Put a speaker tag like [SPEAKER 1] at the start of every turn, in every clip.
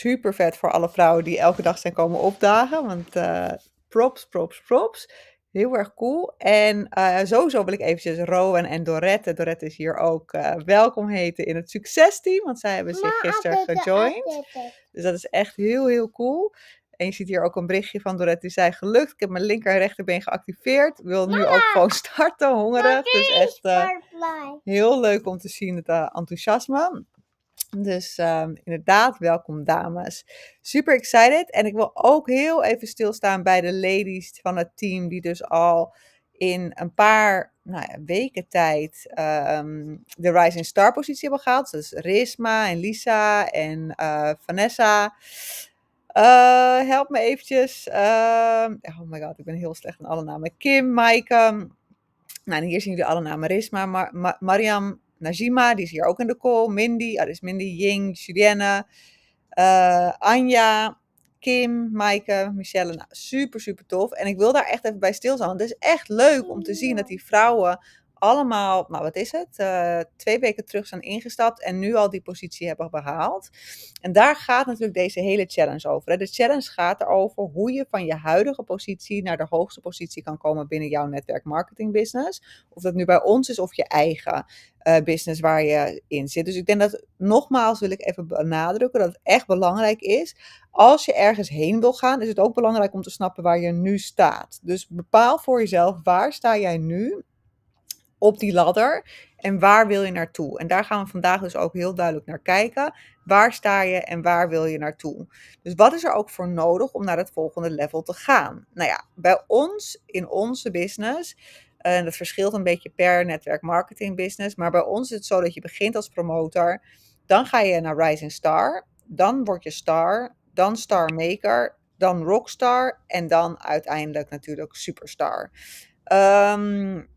[SPEAKER 1] super vet voor alle vrouwen die elke dag zijn komen opdagen. Want uh, props, props, props. Heel erg cool. En uh, sowieso wil ik eventjes Rowan en Dorette, Dorette is hier ook, uh, welkom heten in het succesteam. Want zij hebben zich gisteren gejoined. Dus dat is echt heel, heel cool. En je ziet hier ook een berichtje van Dorette die zei gelukt. Ik heb mijn linker en rechterbeen geactiveerd. Wil nu ook gewoon starten, hongerig. Dus echt uh, heel leuk om te zien het uh, enthousiasme. Dus um, inderdaad, welkom dames. Super excited. En ik wil ook heel even stilstaan bij de ladies van het team die dus al in een paar nou ja, weken tijd um, de Rising Star positie hebben gehaald. Dus Risma en Lisa en uh, Vanessa. Uh, help me eventjes. Uh, oh my god, ik ben heel slecht in alle namen. Kim, Maaike. Nou, hier zien jullie alle namen. Risma, Mar Mariam, Najima, die is hier ook in de call. Mindy, ah, is Mindy, Ying, Julienne, uh, Anja, Kim, Maaike, Michelle. Nou, super, super tof. En ik wil daar echt even bij stilstaan. Want het is echt leuk om te zien dat die vrouwen allemaal, nou wat is het, uh, twee weken terug zijn ingestapt en nu al die positie hebben behaald. En daar gaat natuurlijk deze hele challenge over. Hè. De challenge gaat erover hoe je van je huidige positie naar de hoogste positie kan komen binnen jouw netwerk marketing business. Of dat nu bij ons is of je eigen uh, business waar je in zit. Dus ik denk dat, nogmaals wil ik even benadrukken dat het echt belangrijk is. Als je ergens heen wil gaan, is het ook belangrijk om te snappen waar je nu staat. Dus bepaal voor jezelf, waar sta jij nu op die ladder en waar wil je naartoe? En daar gaan we vandaag dus ook heel duidelijk naar kijken. Waar sta je en waar wil je naartoe? Dus wat is er ook voor nodig om naar het volgende level te gaan? Nou ja, bij ons in onze business, en dat verschilt een beetje per netwerk marketing business, maar bij ons is het zo dat je begint als promotor, dan ga je naar Rising Star, dan word je star, dan star maker, dan rockstar en dan uiteindelijk natuurlijk superstar. Um,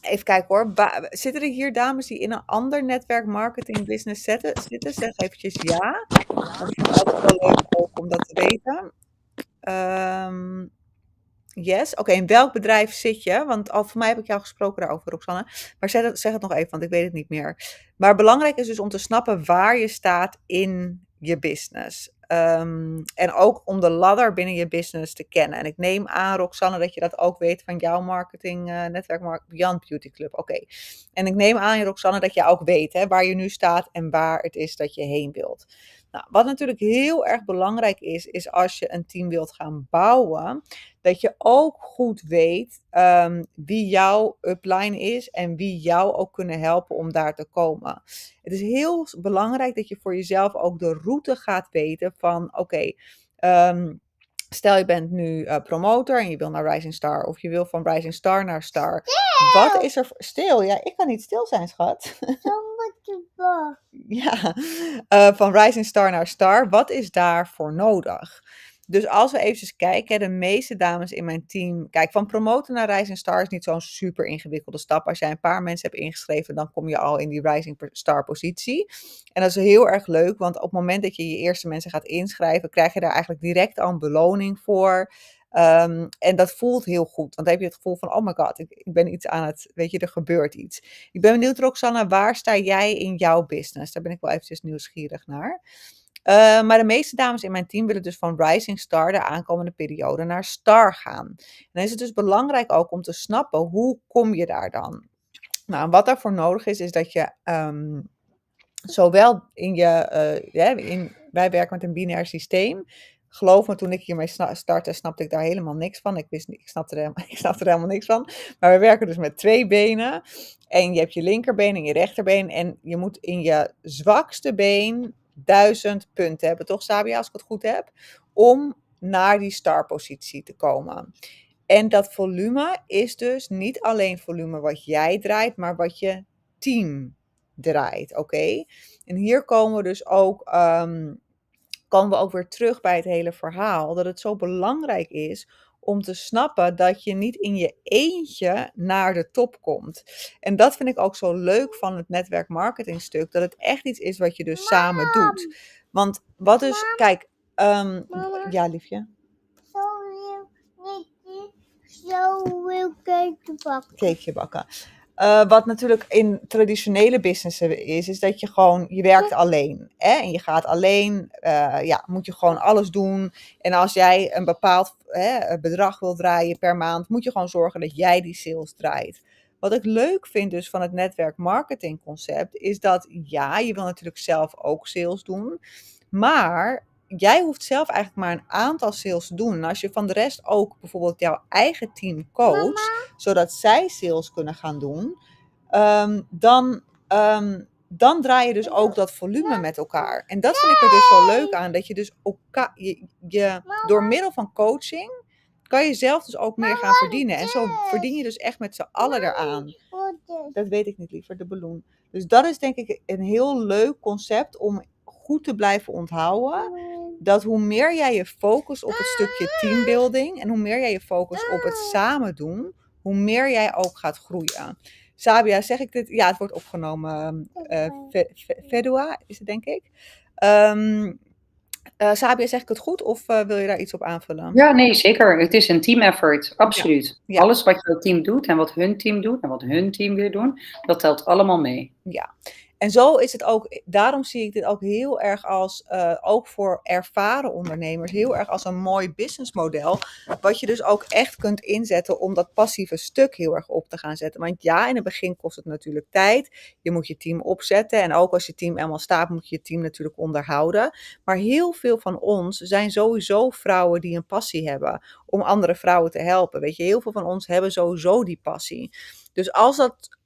[SPEAKER 1] Even kijken hoor. Zitten er hier dames die in een ander netwerk marketing business zitten? Zeg eventjes ja. Dat vind ik altijd wel leuk ook om dat te weten. Um, yes. Oké, in welk bedrijf zit je? Want al voor mij heb ik jou gesproken daarover, Roxanne. Maar zeg het, zeg het nog even, want ik weet het niet meer. Maar belangrijk is dus om te snappen waar je staat in je business. Um, en ook om de ladder binnen je business te kennen. En ik neem aan, Roxanne, dat je dat ook weet van jouw marketing uh, netwerk, Beyond Beauty Club. Oké. En ik neem aan, Roxanne, dat je ook weet hè, waar je nu staat en waar het is dat je heen wilt. Nou, wat natuurlijk heel erg belangrijk is, is als je een team wilt gaan bouwen, dat je ook goed weet um, wie jouw upline is en wie jou ook kunnen helpen om daar te komen. Het is heel belangrijk dat je voor jezelf ook de route gaat weten van oké. Okay, um, Stel je bent nu uh, promotor en je wil naar Rising Star of je wil van Rising Star naar Star. Stil. Wat is er stil? Ja, ik kan niet stil zijn, schat. ja, uh, van Rising Star naar Star. Wat is daarvoor nodig? Dus als we eventjes kijken, de meeste dames in mijn team. Kijk, van promoten naar Rising Star is niet zo'n super ingewikkelde stap. Als jij een paar mensen hebt ingeschreven, dan kom je al in die Rising Star positie. En dat is heel erg leuk, want op het moment dat je je eerste mensen gaat inschrijven, krijg je daar eigenlijk direct al een beloning voor. Um, en dat voelt heel goed. Want dan heb je het gevoel van, oh my god, ik, ik, ben iets aan het, weet je, er gebeurt iets. Ik ben benieuwd, Roxanne, waar sta jij in jouw business? Daar ben ik wel eventjes nieuwsgierig naar. Uh, maar de meeste dames in mijn team willen dus van Rising Star de aankomende periode naar Star gaan. En dan is het dus belangrijk ook om te snappen hoe kom je daar dan. Nou, wat daarvoor nodig is, is dat je um, zowel in je, uh, in, wij werken met een binair systeem. Geloof me, toen ik hiermee startte, snapte ik daar helemaal niks van. Ik, wist ik, snapte er helemaal, ik snapte er helemaal niks van. Maar we werken dus met twee benen. En je hebt je linkerbeen en je rechterbeen. En je moet in je zwakste been duizend punten hebben, toch Sabia, als ik het goed heb, om naar die starpositie te komen. En dat volume is dus niet alleen volume wat jij draait, maar wat je team draait, oké? En hier komen we dus ook, um, komen we ook weer terug bij het hele verhaal, dat het zo belangrijk is om te snappen dat je niet in je eentje naar de top komt. En dat vind ik ook zo leuk van het netwerk marketing stuk, dat het echt iets is wat je dus samen doet. Want wat is, kijk, um, ja liefje. Zo wil, zo wil cake bakken. Cakeje bakken. Uh, wat natuurlijk in traditionele businessen is, is dat je gewoon, je werkt alleen. Hè? En je gaat alleen, uh, ja, moet je gewoon alles doen. En als jij een bepaald hè, bedrag wil draaien per maand, moet je gewoon zorgen dat jij die sales draait. Wat ik leuk vind dus van het netwerk marketing concept, is dat ja, je wil natuurlijk zelf ook sales doen. Maar jij hoeft zelf eigenlijk maar een aantal sales te doen. En als je van de rest ook bijvoorbeeld jouw eigen team coacht, zodat zij sales kunnen gaan doen, um, dan, um, dan draai je dus ook dat volume met elkaar. En dat vind ik er dus zo leuk aan, dat je dus elkaar, je, je, door middel van coaching kan je zelf dus ook meer gaan verdienen. En zo verdien je dus echt met z'n allen eraan. Dat weet ik niet liever, de ballon. Dus dat is denk ik een heel leuk concept om goed te blijven onthouden. Dat hoe meer jij je focust op het stukje teambuilding en hoe meer jij je focust op het samen doen, hoe meer jij ook gaat groeien. Sabia, zeg ik dit? Ja, het wordt opgenomen. Uh, Fedua is het, denk ik. Um, uh, Sabia, zeg ik het goed of uh, wil je daar iets op aanvullen?
[SPEAKER 2] Ja, nee, zeker. Het is een team effort, absoluut. Ja. Alles wat jouw team doet en wat hun team doet en wat hun team weer doen, dat telt allemaal mee.
[SPEAKER 1] Ja, en zo is het ook, daarom zie ik dit ook heel erg als, uh, ook voor ervaren ondernemers, heel erg als een mooi businessmodel. Wat je dus ook echt kunt inzetten om dat passieve stuk heel erg op te gaan zetten. Want ja, in het begin kost het natuurlijk tijd. Je moet je team opzetten. En ook als je team eenmaal staat, moet je je team natuurlijk onderhouden. Maar heel veel van ons zijn sowieso vrouwen die een passie hebben om andere vrouwen te helpen. Weet je, heel veel van ons hebben sowieso die passie. Dus als dat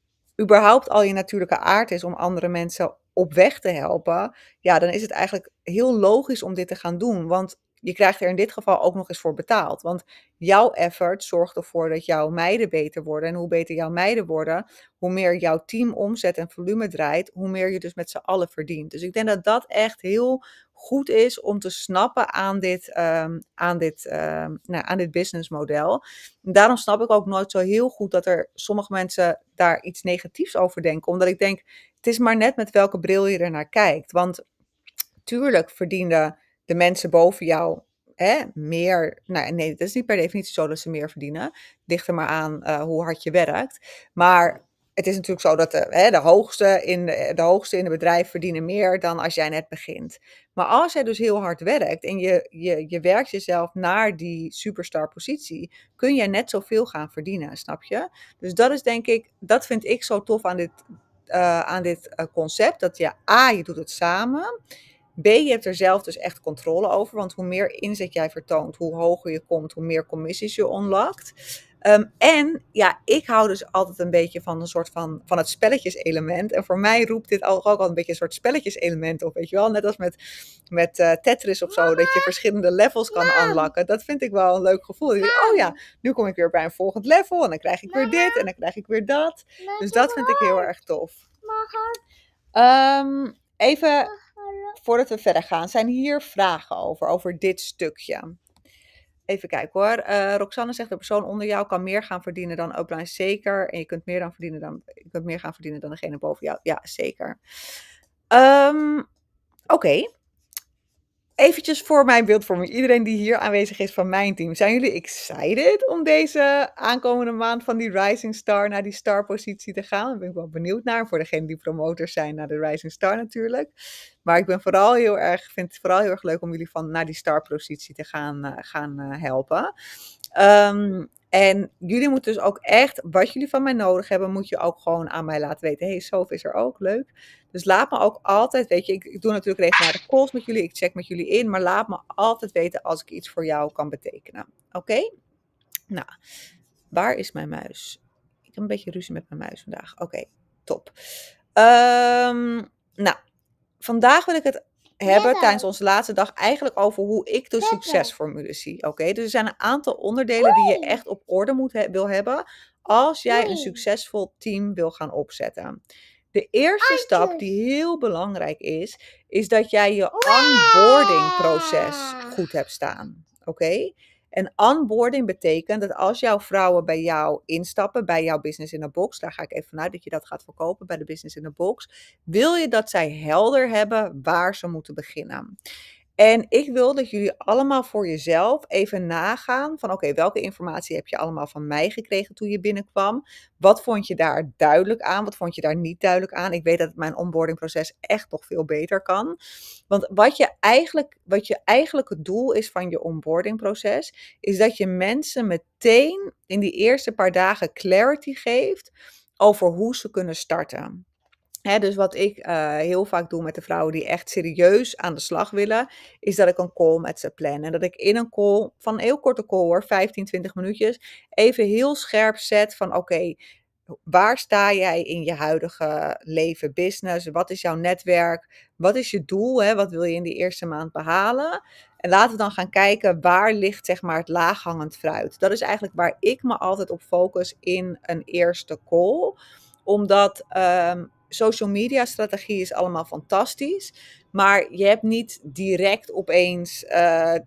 [SPEAKER 1] überhaupt al je natuurlijke aard is om andere mensen op weg te helpen, ja, dan is het eigenlijk heel logisch om dit te gaan doen. Want je krijgt er in dit geval ook nog eens voor betaald. Want jouw effort zorgt ervoor dat jouw meiden beter worden. En hoe beter jouw meiden worden, hoe meer jouw team omzet en volume draait, hoe meer je dus met z'n allen verdient. Dus ik denk dat dat echt heel goed is om te snappen aan dit, um, aan dit, um, nou, aan dit businessmodel. Daarom snap ik ook nooit zo heel goed dat er sommige mensen daar iets negatiefs over denken. Omdat ik denk, het is maar net met welke bril je er naar kijkt. Want tuurlijk verdienen de mensen boven jou hè, meer. Nou, nee, dat is niet per definitie zo dat ze meer verdienen. Ligt er maar aan uh, hoe hard je werkt. Maar het is natuurlijk zo dat de, hè, de, hoogste in de, hoogste in het bedrijf verdienen meer dan als jij net begint. Maar als jij dus heel hard werkt en je, je, je werkt jezelf naar die superstar positie, kun je net zoveel gaan verdienen, snap je? Dus dat is denk ik, dat vind ik zo tof aan dit, uh, aan dit uh, concept. Dat je A, je doet het samen. B, je hebt er zelf dus echt controle over. Want hoe meer inzet jij vertoont, hoe hoger je komt, hoe meer commissies je onlakt. Um, en ja, ik hou dus altijd een beetje van een soort van, van het spelletjeselement. En voor mij roept dit ook, ook al een beetje een soort spelletjeselement op, weet je wel. Net als met, met uh, Tetris of zo, dat je verschillende levels kan aanlakken. Dat vind ik wel een leuk gevoel. oh ja, nu kom ik weer bij een volgend level en dan krijg ik weer dit en dan krijg ik weer dat. Dus dat vind ik heel erg tof. Um, even voordat we verder gaan, zijn hier vragen over, over dit stukje. Even kijken hoor. Uh, Roxanne zegt: de persoon onder jou kan meer gaan verdienen dan upline. Zeker. En je kunt meer, dan verdienen dan, je kunt meer gaan verdienen dan degene boven jou. Ja, zeker. Um, Oké. Eventjes voor mijn beeldvorming. Iedereen die hier aanwezig is van mijn team. Zijn jullie excited om deze aankomende maand van die Rising Star naar die star positie te gaan? Daar ben ik wel benieuwd naar. Voor degenen die promoters zijn naar de Rising Star natuurlijk. Maar ik ben vooral heel erg, vind het vooral heel erg leuk om jullie van naar die star positie te gaan, uh, gaan uh, helpen. Um, en jullie moeten dus ook echt, wat jullie van mij nodig hebben, moet je ook gewoon aan mij laten weten. hey, Sof is er ook, leuk. Dus laat me ook altijd, weet je, ik, ik doe natuurlijk regelmatig calls met jullie, ik check met jullie in, maar laat me altijd weten als ik iets voor jou kan betekenen. Oké? Nou, waar is mijn muis? Ik heb een beetje ruzie met mijn muis vandaag. Oké, top. Um, nou, vandaag wil ik het hebben tijdens onze laatste dag eigenlijk over hoe ik de succesformule zie. Oké, dus er zijn een aantal onderdelen die je echt op orde moet wil hebben als jij een succesvol team wil gaan opzetten. De eerste stap die heel belangrijk is, is dat jij je onboarding proces goed hebt staan. Oké? En onboarding betekent dat als jouw vrouwen bij jou instappen, bij jouw business in a box, daar ga ik even vanuit dat je dat gaat verkopen bij de business in a box, wil je dat zij helder hebben waar ze moeten beginnen. En ik wil dat jullie allemaal voor jezelf even nagaan van oké, welke informatie heb je allemaal van mij gekregen toen je binnenkwam? Wat vond je daar duidelijk aan? Wat vond je daar niet duidelijk aan? Ik weet dat mijn onboardingproces echt nog veel beter kan. Want wat je eigenlijk, wat je eigenlijk het doel is van je onboardingproces, is dat je mensen meteen in die eerste paar dagen clarity geeft over hoe ze kunnen starten dus wat ik uh, heel vaak doe met de vrouwen die echt serieus aan de slag willen, is dat ik een call met ze plan. En dat ik in een call, van een heel korte call hoor, 15, 20 minuutjes, even heel scherp zet van oké, waar sta jij in je huidige leven, business? Wat is jouw netwerk? Wat is je doel? Hè? Wat wil je in die eerste maand behalen? En laten we dan gaan kijken waar ligt zeg maar het laaghangend fruit. Dat is eigenlijk waar ik me altijd op focus in een eerste call. Omdat um, social media strategie is allemaal fantastisch. Maar je hebt niet direct opeens uh, eh,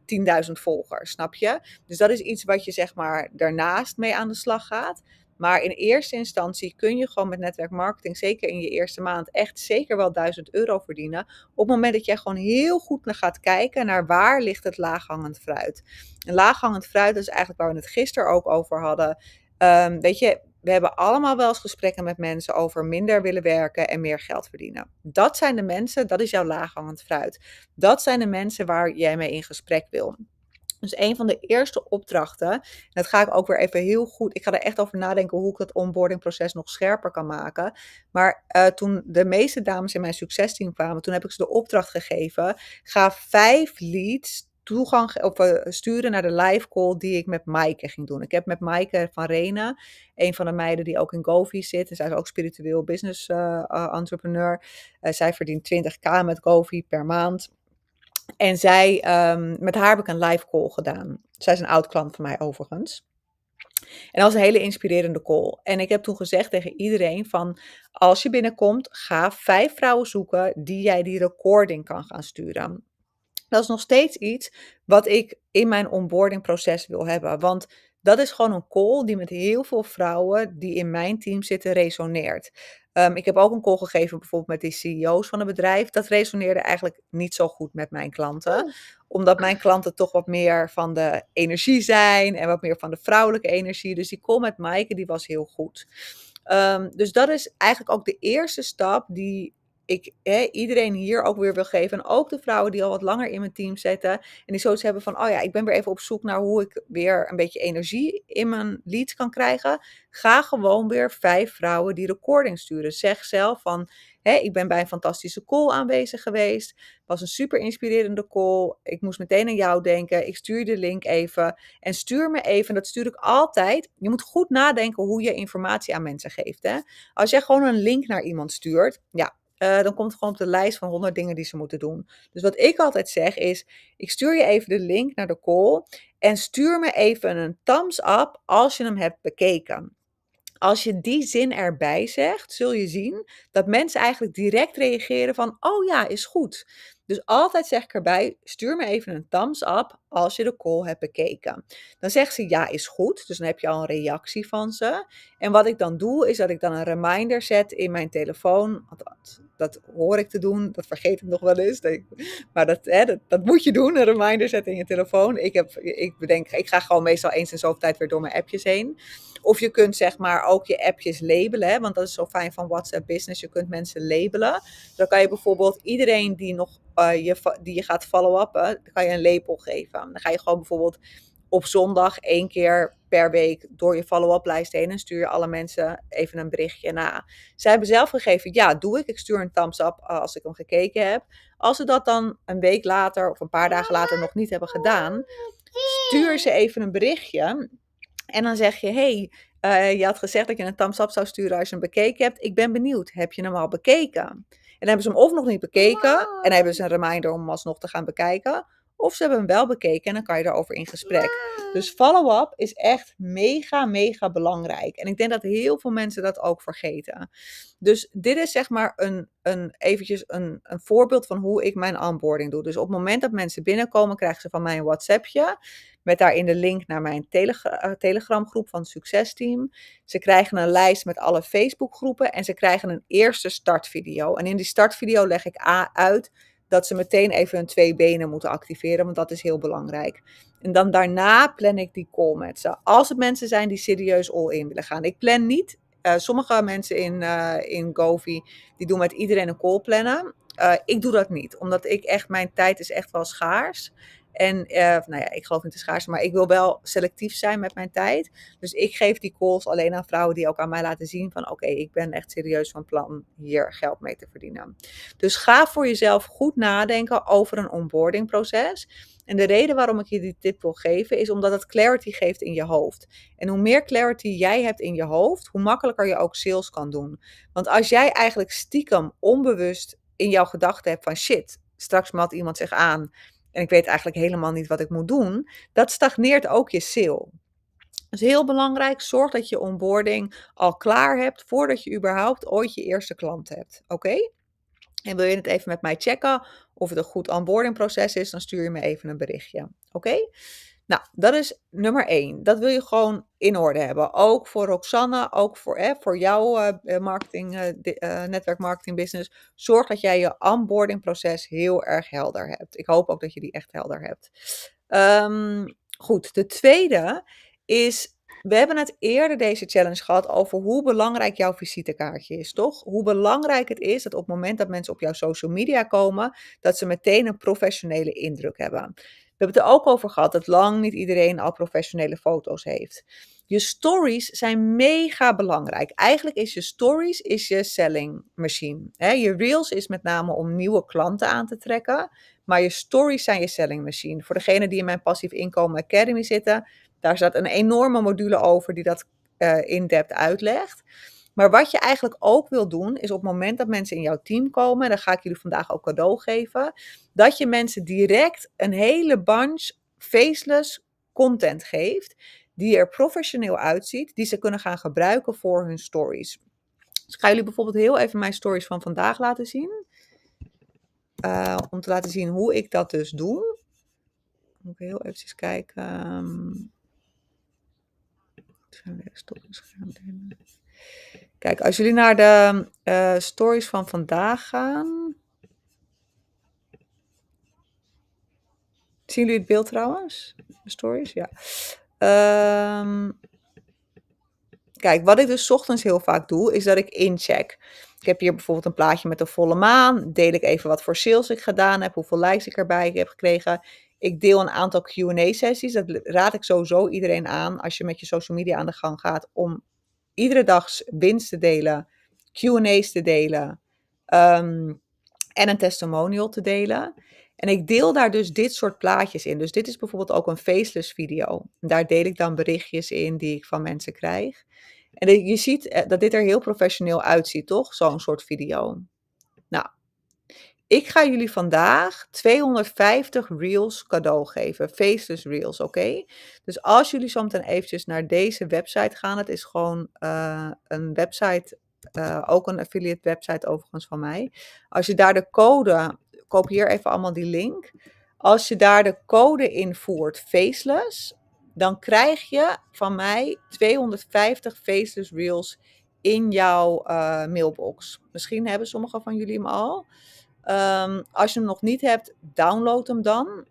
[SPEAKER 1] 10.000 volgers, snap je? Dus dat is iets wat je zeg maar daarnaast mee aan de slag gaat. Maar in eerste instantie kun je gewoon met netwerkmarketing, zeker in je eerste maand, echt zeker wel 1000 euro verdienen. Op het moment dat jij gewoon heel goed naar gaat kijken naar waar ligt het laaghangend fruit. En laaghangend fruit is eigenlijk waar we het gisteren ook over hadden. Um, weet je, we hebben allemaal wel eens gesprekken met mensen over minder willen werken en meer geld verdienen. Dat zijn de mensen, dat is jouw laaghangend fruit. Dat zijn de mensen waar jij mee in gesprek wil. Dus een van de eerste opdrachten, en dat ga ik ook weer even heel goed, ik ga er echt over nadenken hoe ik dat onboardingproces nog scherper kan maken. Maar uh, toen de meeste dames in mijn succesteam kwamen, toen heb ik ze de opdracht gegeven, ga vijf leads toegang of uh, sturen naar de live call die ik met Maaike ging doen. Ik heb met Maaike van Rena, een van de meiden die ook in Govi zit. En zij is ook spiritueel business uh, entrepreneur. zij verdient 20k met Govi per maand. En zij, um, met haar heb ik een live call gedaan. Zij is een oud klant van mij overigens. En dat was een hele inspirerende call. En ik heb toen gezegd tegen iedereen van, als je binnenkomt, ga vijf vrouwen zoeken die jij die recording kan gaan sturen. Dat is nog steeds iets wat ik in mijn onboardingproces wil hebben. Want dat is gewoon een call die met heel veel vrouwen die in mijn team zitten resoneert. Um, ik heb ook een call gegeven bijvoorbeeld met de CEO's van een bedrijf. Dat resoneerde eigenlijk niet zo goed met mijn klanten. Oh. Omdat mijn klanten toch wat meer van de energie zijn en wat meer van de vrouwelijke energie. Dus die call met Maaike die was heel goed. Um, dus dat is eigenlijk ook de eerste stap die ik hè, iedereen hier ook weer wil geven. En ook de vrouwen die al wat langer in mijn team zitten. En die zoiets hebben van, oh ja, ik ben weer even op zoek naar hoe ik weer een beetje energie in mijn leads kan krijgen. Ga gewoon weer vijf vrouwen die recording sturen. Zeg zelf van, ik ben bij een fantastische call aanwezig geweest. Was een super inspirerende call. Ik moest meteen aan jou denken. Ik stuur de link even. En stuur me even, dat stuur ik altijd. Je moet goed nadenken hoe je informatie aan mensen geeft. Hè? Als jij gewoon een link naar iemand stuurt, ja, uh, dan komt het gewoon op de lijst van 100 dingen die ze moeten doen. Dus wat ik altijd zeg is: ik stuur je even de link naar de call en stuur me even een thumbs up als je hem hebt bekeken. Als je die zin erbij zegt, zul je zien dat mensen eigenlijk direct reageren van: oh ja, is goed. Dus altijd zeg ik erbij, stuur me even een thumbs up als je de call hebt bekeken. Dan zegt ze ja is goed, dus dan heb je al een reactie van ze. En wat ik dan doe, is dat ik dan een reminder zet in mijn telefoon. Dat, dat hoor ik te doen, dat vergeet ik nog wel eens. Maar dat, hè, dat, moet je doen, een reminder zetten in je telefoon. Ik, heb, ik bedenk, ik ga gewoon meestal eens in zoveel tijd weer door mijn appjes heen. Of je kunt zeg maar ook je appjes labelen, hè, want dat is zo fijn van WhatsApp Business. Je kunt mensen labelen. Dan kan je bijvoorbeeld iedereen die nog je, die je gaat follow-uppen, kan je een label geven. Dan ga je gewoon bijvoorbeeld op zondag één keer per week door je follow-up lijst heen en stuur je alle mensen even een berichtje na. Zij hebben zelf gegeven, ja, doe ik. Ik stuur een thumbs up eh, als ik hem gekeken heb. Als ze dat dan een week later of een paar dagen later nog niet hebben gedaan, stuur ze even een berichtje. En dan zeg je, hey, uh, je had gezegd dat je een thumbs up zou sturen als je hem bekeken hebt. Ik ben benieuwd, heb je hem al bekeken? En hebben ze hem of nog niet bekeken en hebben ze een reminder om hem alsnog te gaan bekijken. Of ze hebben hem wel bekeken en dan kan je daarover in gesprek. Dus follow-up is echt mega, mega belangrijk. En ik denk dat heel veel mensen dat ook vergeten. Dus dit is zeg maar een, een, eventjes een, een voorbeeld van hoe ik mijn onboarding doe. Dus op het moment dat mensen binnenkomen, krijgen ze van mij een WhatsAppje. Met daarin de link naar mijn eh, Telegram groep van het succesteam. Ze krijgen een lijst met alle Facebook groepen. En ze krijgen een eerste startvideo. En in die startvideo leg ik A uit dat ze meteen even hun twee benen moeten activeren, want dat is heel belangrijk. En dan daarna plan ik die call met ze. Als het mensen zijn die serieus all in willen gaan. Ik plan niet. Uh, sommige mensen in, uh, in Govi, die doen met iedereen een call plannen. Uh, ik doe dat niet, omdat ik echt, mijn tijd is echt wel schaars. En uh, nou ja, ik geloof niet te schaars, maar ik wil wel selectief zijn met mijn tijd. Dus ik geef die calls alleen aan vrouwen die ook aan mij laten zien van oké, ik ben echt serieus van plan hier geld mee te verdienen. Dus ga voor jezelf goed nadenken over een onboarding proces. En de reden waarom ik je die tip wil geven is omdat het clarity geeft in je hoofd. En hoe meer clarity jij hebt in je hoofd, hoe makkelijker je ook sales kan doen. Want als jij eigenlijk stiekem onbewust in jouw gedachten hebt van shit, straks meldt iemand zich aan en ik weet eigenlijk helemaal niet wat ik moet doen, dat stagneert ook je sale. Dus heel belangrijk, zorg dat je onboarding al klaar hebt voordat je überhaupt ooit je eerste klant hebt. Oké? En wil je het even met mij checken of het een goed onboardingproces is, dan stuur je me even een berichtje. Oké? Nou, dat is nummer één. Dat wil je gewoon in orde hebben. Ook voor Roxanne, ook voor, eh, voor jouw uh, marketing, uh, netwerkmarketing business. Zorg dat jij je onboardingproces heel erg helder hebt. Ik hoop ook dat je die echt helder hebt. Um, goed, de tweede is we hebben het eerder deze challenge gehad over hoe belangrijk jouw visitekaartje is, toch? Hoe belangrijk het is dat op het moment dat mensen op jouw social media komen, dat ze meteen een professionele indruk hebben. We hebben het er ook over gehad dat lang niet iedereen al professionele foto's heeft. Je stories zijn mega belangrijk. Eigenlijk is je stories is je selling machine. je reels is met name om nieuwe klanten aan te trekken. Maar je stories zijn je selling machine. Voor degenen die in mijn Passief Inkomen Academy zitten, daar staat een enorme module over die dat uh, in-depth uitlegt. Maar wat je eigenlijk ook wil doen, is op het moment dat mensen in jouw team komen, en dan ga ik jullie vandaag ook cadeau geven, dat je mensen direct een hele bunch faceless content geeft, die er professioneel uitziet, die ze kunnen gaan gebruiken voor hun stories. Dus ik ga jullie bijvoorbeeld heel even mijn stories van vandaag laten zien. Uh, om te laten zien hoe ik dat dus doe. Moet heel even kijken. Um, Kijk, als jullie naar de uh, stories van vandaag gaan. Zien jullie het beeld trouwens? De stories? Ja. Um, kijk, wat ik dus ochtends heel vaak doe, is dat ik incheck. Ik heb hier bijvoorbeeld een plaatje met de volle maan. Deel ik even wat voor sales ik gedaan heb, hoeveel likes ik erbij heb gekregen. Ik deel een aantal QA-sessies. Dat raad ik sowieso iedereen aan als je met je social media aan de gang gaat. Om iedere dag winst te delen, QA's te delen um, en een testimonial te delen. En ik deel daar dus dit soort plaatjes in. Dus dit is bijvoorbeeld ook een faceless video. Daar deel ik dan berichtjes in die ik van mensen krijg. En je ziet eh, dat dit er heel professioneel uitziet, toch? Zo'n soort video. Nou, ik ga jullie vandaag 250 reels cadeau geven. Faceless reels, oké? Dus als jullie zometeen eventjes naar deze website gaan. Het is gewoon uh, een website, uh, ook een affiliate website overigens van mij. Als je daar de code, kopieer even allemaal die link. Als je daar de code invoert, faceless, dan krijg je van mij 250 faceless reels in jouw uh, mailbox. Misschien hebben sommige van jullie hem al. Um, als je hem nog niet hebt, download hem dan.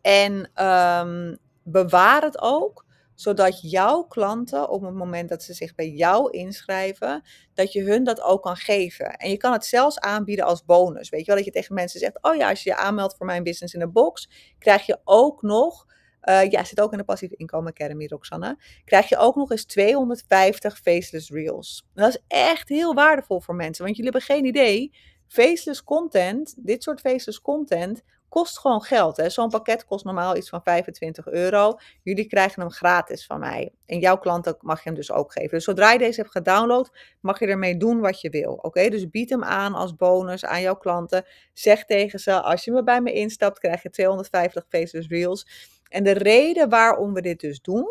[SPEAKER 1] En um, bewaar het ook, zodat jouw klanten op het moment dat ze zich bij jou inschrijven, dat je hun dat ook kan geven. En je kan het zelfs aanbieden als bonus. Weet je wel, dat je tegen mensen zegt, oh ja, als je je aanmeldt voor mijn business in de box, krijg je ook nog uh, ja, zit ook in de Passieve Inkomen Academy, Roxanne. Krijg je ook nog eens 250 faceless reels. Dat is echt heel waardevol voor mensen, want jullie hebben geen idee faceless content, dit soort faceless content, kost gewoon geld. Zo'n pakket kost normaal iets van 25 euro. Jullie krijgen hem gratis van mij. En jouw klanten mag je hem dus ook geven. Dus zodra je deze hebt gedownload, mag je ermee doen wat je wil. Oké, dus bied hem aan als bonus aan jouw klanten. Zeg tegen ze, als je me bij me instapt, krijg je 250 faceless reels. En de reden waarom we dit dus doen,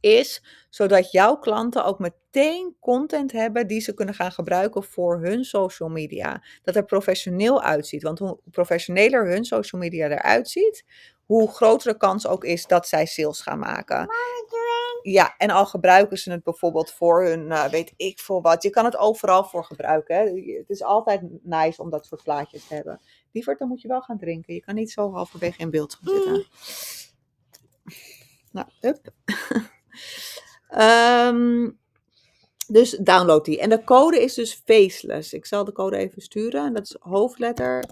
[SPEAKER 1] is zodat jouw klanten ook meteen content hebben die ze kunnen gaan gebruiken voor hun social media. Dat er professioneel uitziet. Want hoe professioneler hun social media eruit ziet, hoe grotere kans ook is dat zij sales gaan maken. Ja, en al gebruiken ze het bijvoorbeeld voor hun, uh, weet ik veel wat. Je kan het overal voor gebruiken. Hè. Het is altijd nice om dat soort plaatjes te hebben. Lieverd, dan moet je wel gaan drinken. Je kan niet zo halverwege in beeld gaan zitten. Nou, up. Ehm, dus download die. En de code is dus faceless. Ik zal de code even sturen. Dat is hoofdletter.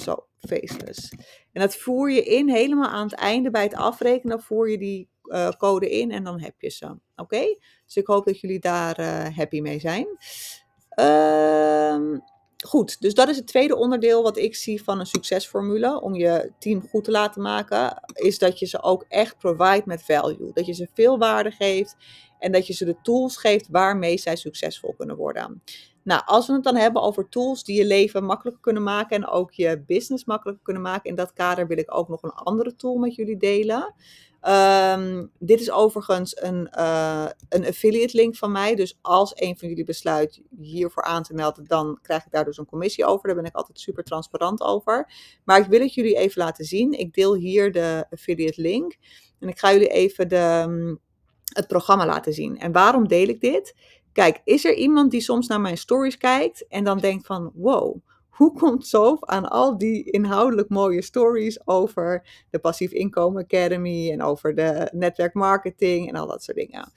[SPEAKER 1] Zo, faceless. En dat voer je in helemaal aan het einde bij het afrekenen. Voer je die uh, code in en dan heb je ze. Oké? Dus ik hoop dat jullie daar uh, happy mee zijn. Ehm goed, dus dat is het tweede onderdeel wat ik zie van een succesformule om je team goed te laten maken, is dat je ze ook echt provide met value. Dat je ze veel waarde geeft en dat je ze de tools geeft waarmee zij succesvol kunnen worden. Nou, als we het dan hebben over tools die je leven makkelijker kunnen maken en ook je business makkelijker kunnen maken, in dat kader wil ik ook nog een andere tool met jullie delen. Ehm, dit is overigens een, uh, een affiliate link van mij. Dus als een van jullie besluit hiervoor aan te melden, dan krijg ik daar dus een commissie over. Daar ben ik altijd super transparant over. Maar ik wil het jullie even laten zien. Ik deel hier de affiliate link. En ik ga jullie even de, mm, het programma laten zien. En waarom deel ik dit? Kijk, is er iemand die soms naar mijn stories kijkt en dan denkt van wow, hoe komt Sof aan al die inhoudelijk mooie stories over de Passief Inkomen Academy en over de netwerkmarketing en al dat soort dingen?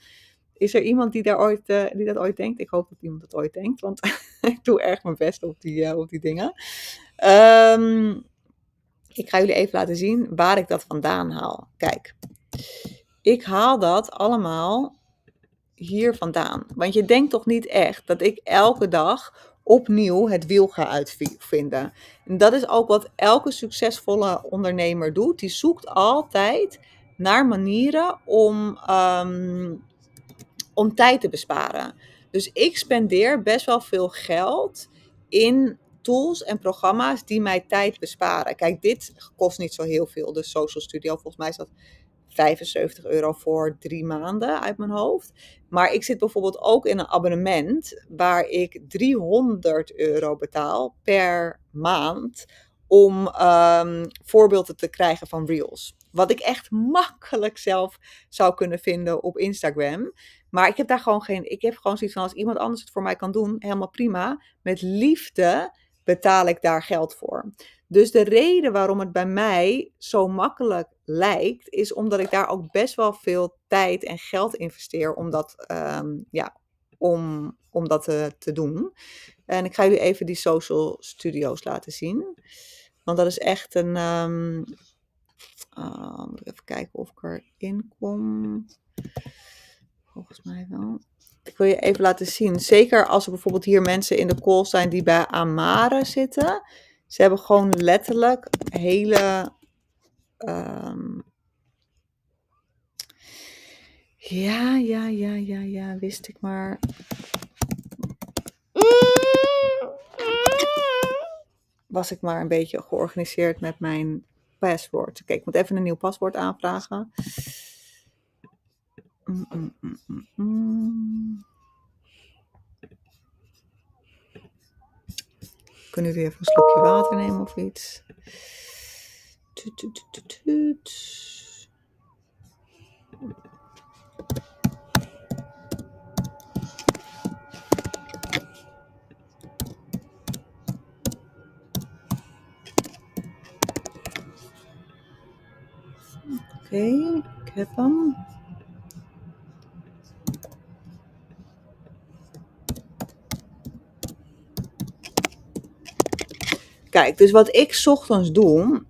[SPEAKER 1] Is er iemand die, daar ooit, uh, die dat ooit denkt? Ik hoop dat iemand dat ooit denkt, want ik doe erg mijn best op die, uh, op die dingen. Um, ik ga jullie even laten zien waar ik dat vandaan haal. Kijk, ik haal dat allemaal hier vandaan. Want je denkt toch niet echt dat ik elke dag opnieuw het wiel ga uitvinden. En dat is ook wat elke succesvolle ondernemer doet. Die zoekt altijd naar manieren om, um, om tijd te besparen. Dus ik spendeer best wel veel geld in tools en programma's die mij tijd besparen. Kijk, dit kost niet zo heel veel. De Social Studio, volgens mij is dat 75 euro voor drie maanden uit mijn hoofd. Maar ik zit bijvoorbeeld ook in een abonnement waar ik 300 euro betaal per maand om um, voorbeelden te krijgen van Reels. Wat ik echt makkelijk zelf zou kunnen vinden op Instagram. Maar ik heb daar gewoon geen. Ik heb gewoon zoiets van als iemand anders het voor mij kan doen, helemaal prima. Met liefde betaal ik daar geld voor. Dus de reden waarom het bij mij zo makkelijk lijkt, is omdat ik daar ook best wel veel tijd en geld investeer om dat, um, ja, om, om dat te, doen. En ik ga jullie even die social studio's laten zien. Want dat is echt een. Moet ik even kijken of ik erin kom. Volgens mij wel. Ik wil je even laten zien. Zeker als er bijvoorbeeld hier mensen in de call zijn die bij Amare zitten. Ze hebben gewoon letterlijk hele. Um... Ja, ja, ja, ja, ja, wist ik maar. Was ik maar een beetje georganiseerd met mijn paswoord. Kijk, ik moet even een nieuw paswoord aanvragen. Mm, mm, Kunnen jullie even een slokje water nemen of iets? Toet, toet, toet, toet. Oké, okay, ik heb hem. Kijk, dus wat ik ochtends doe,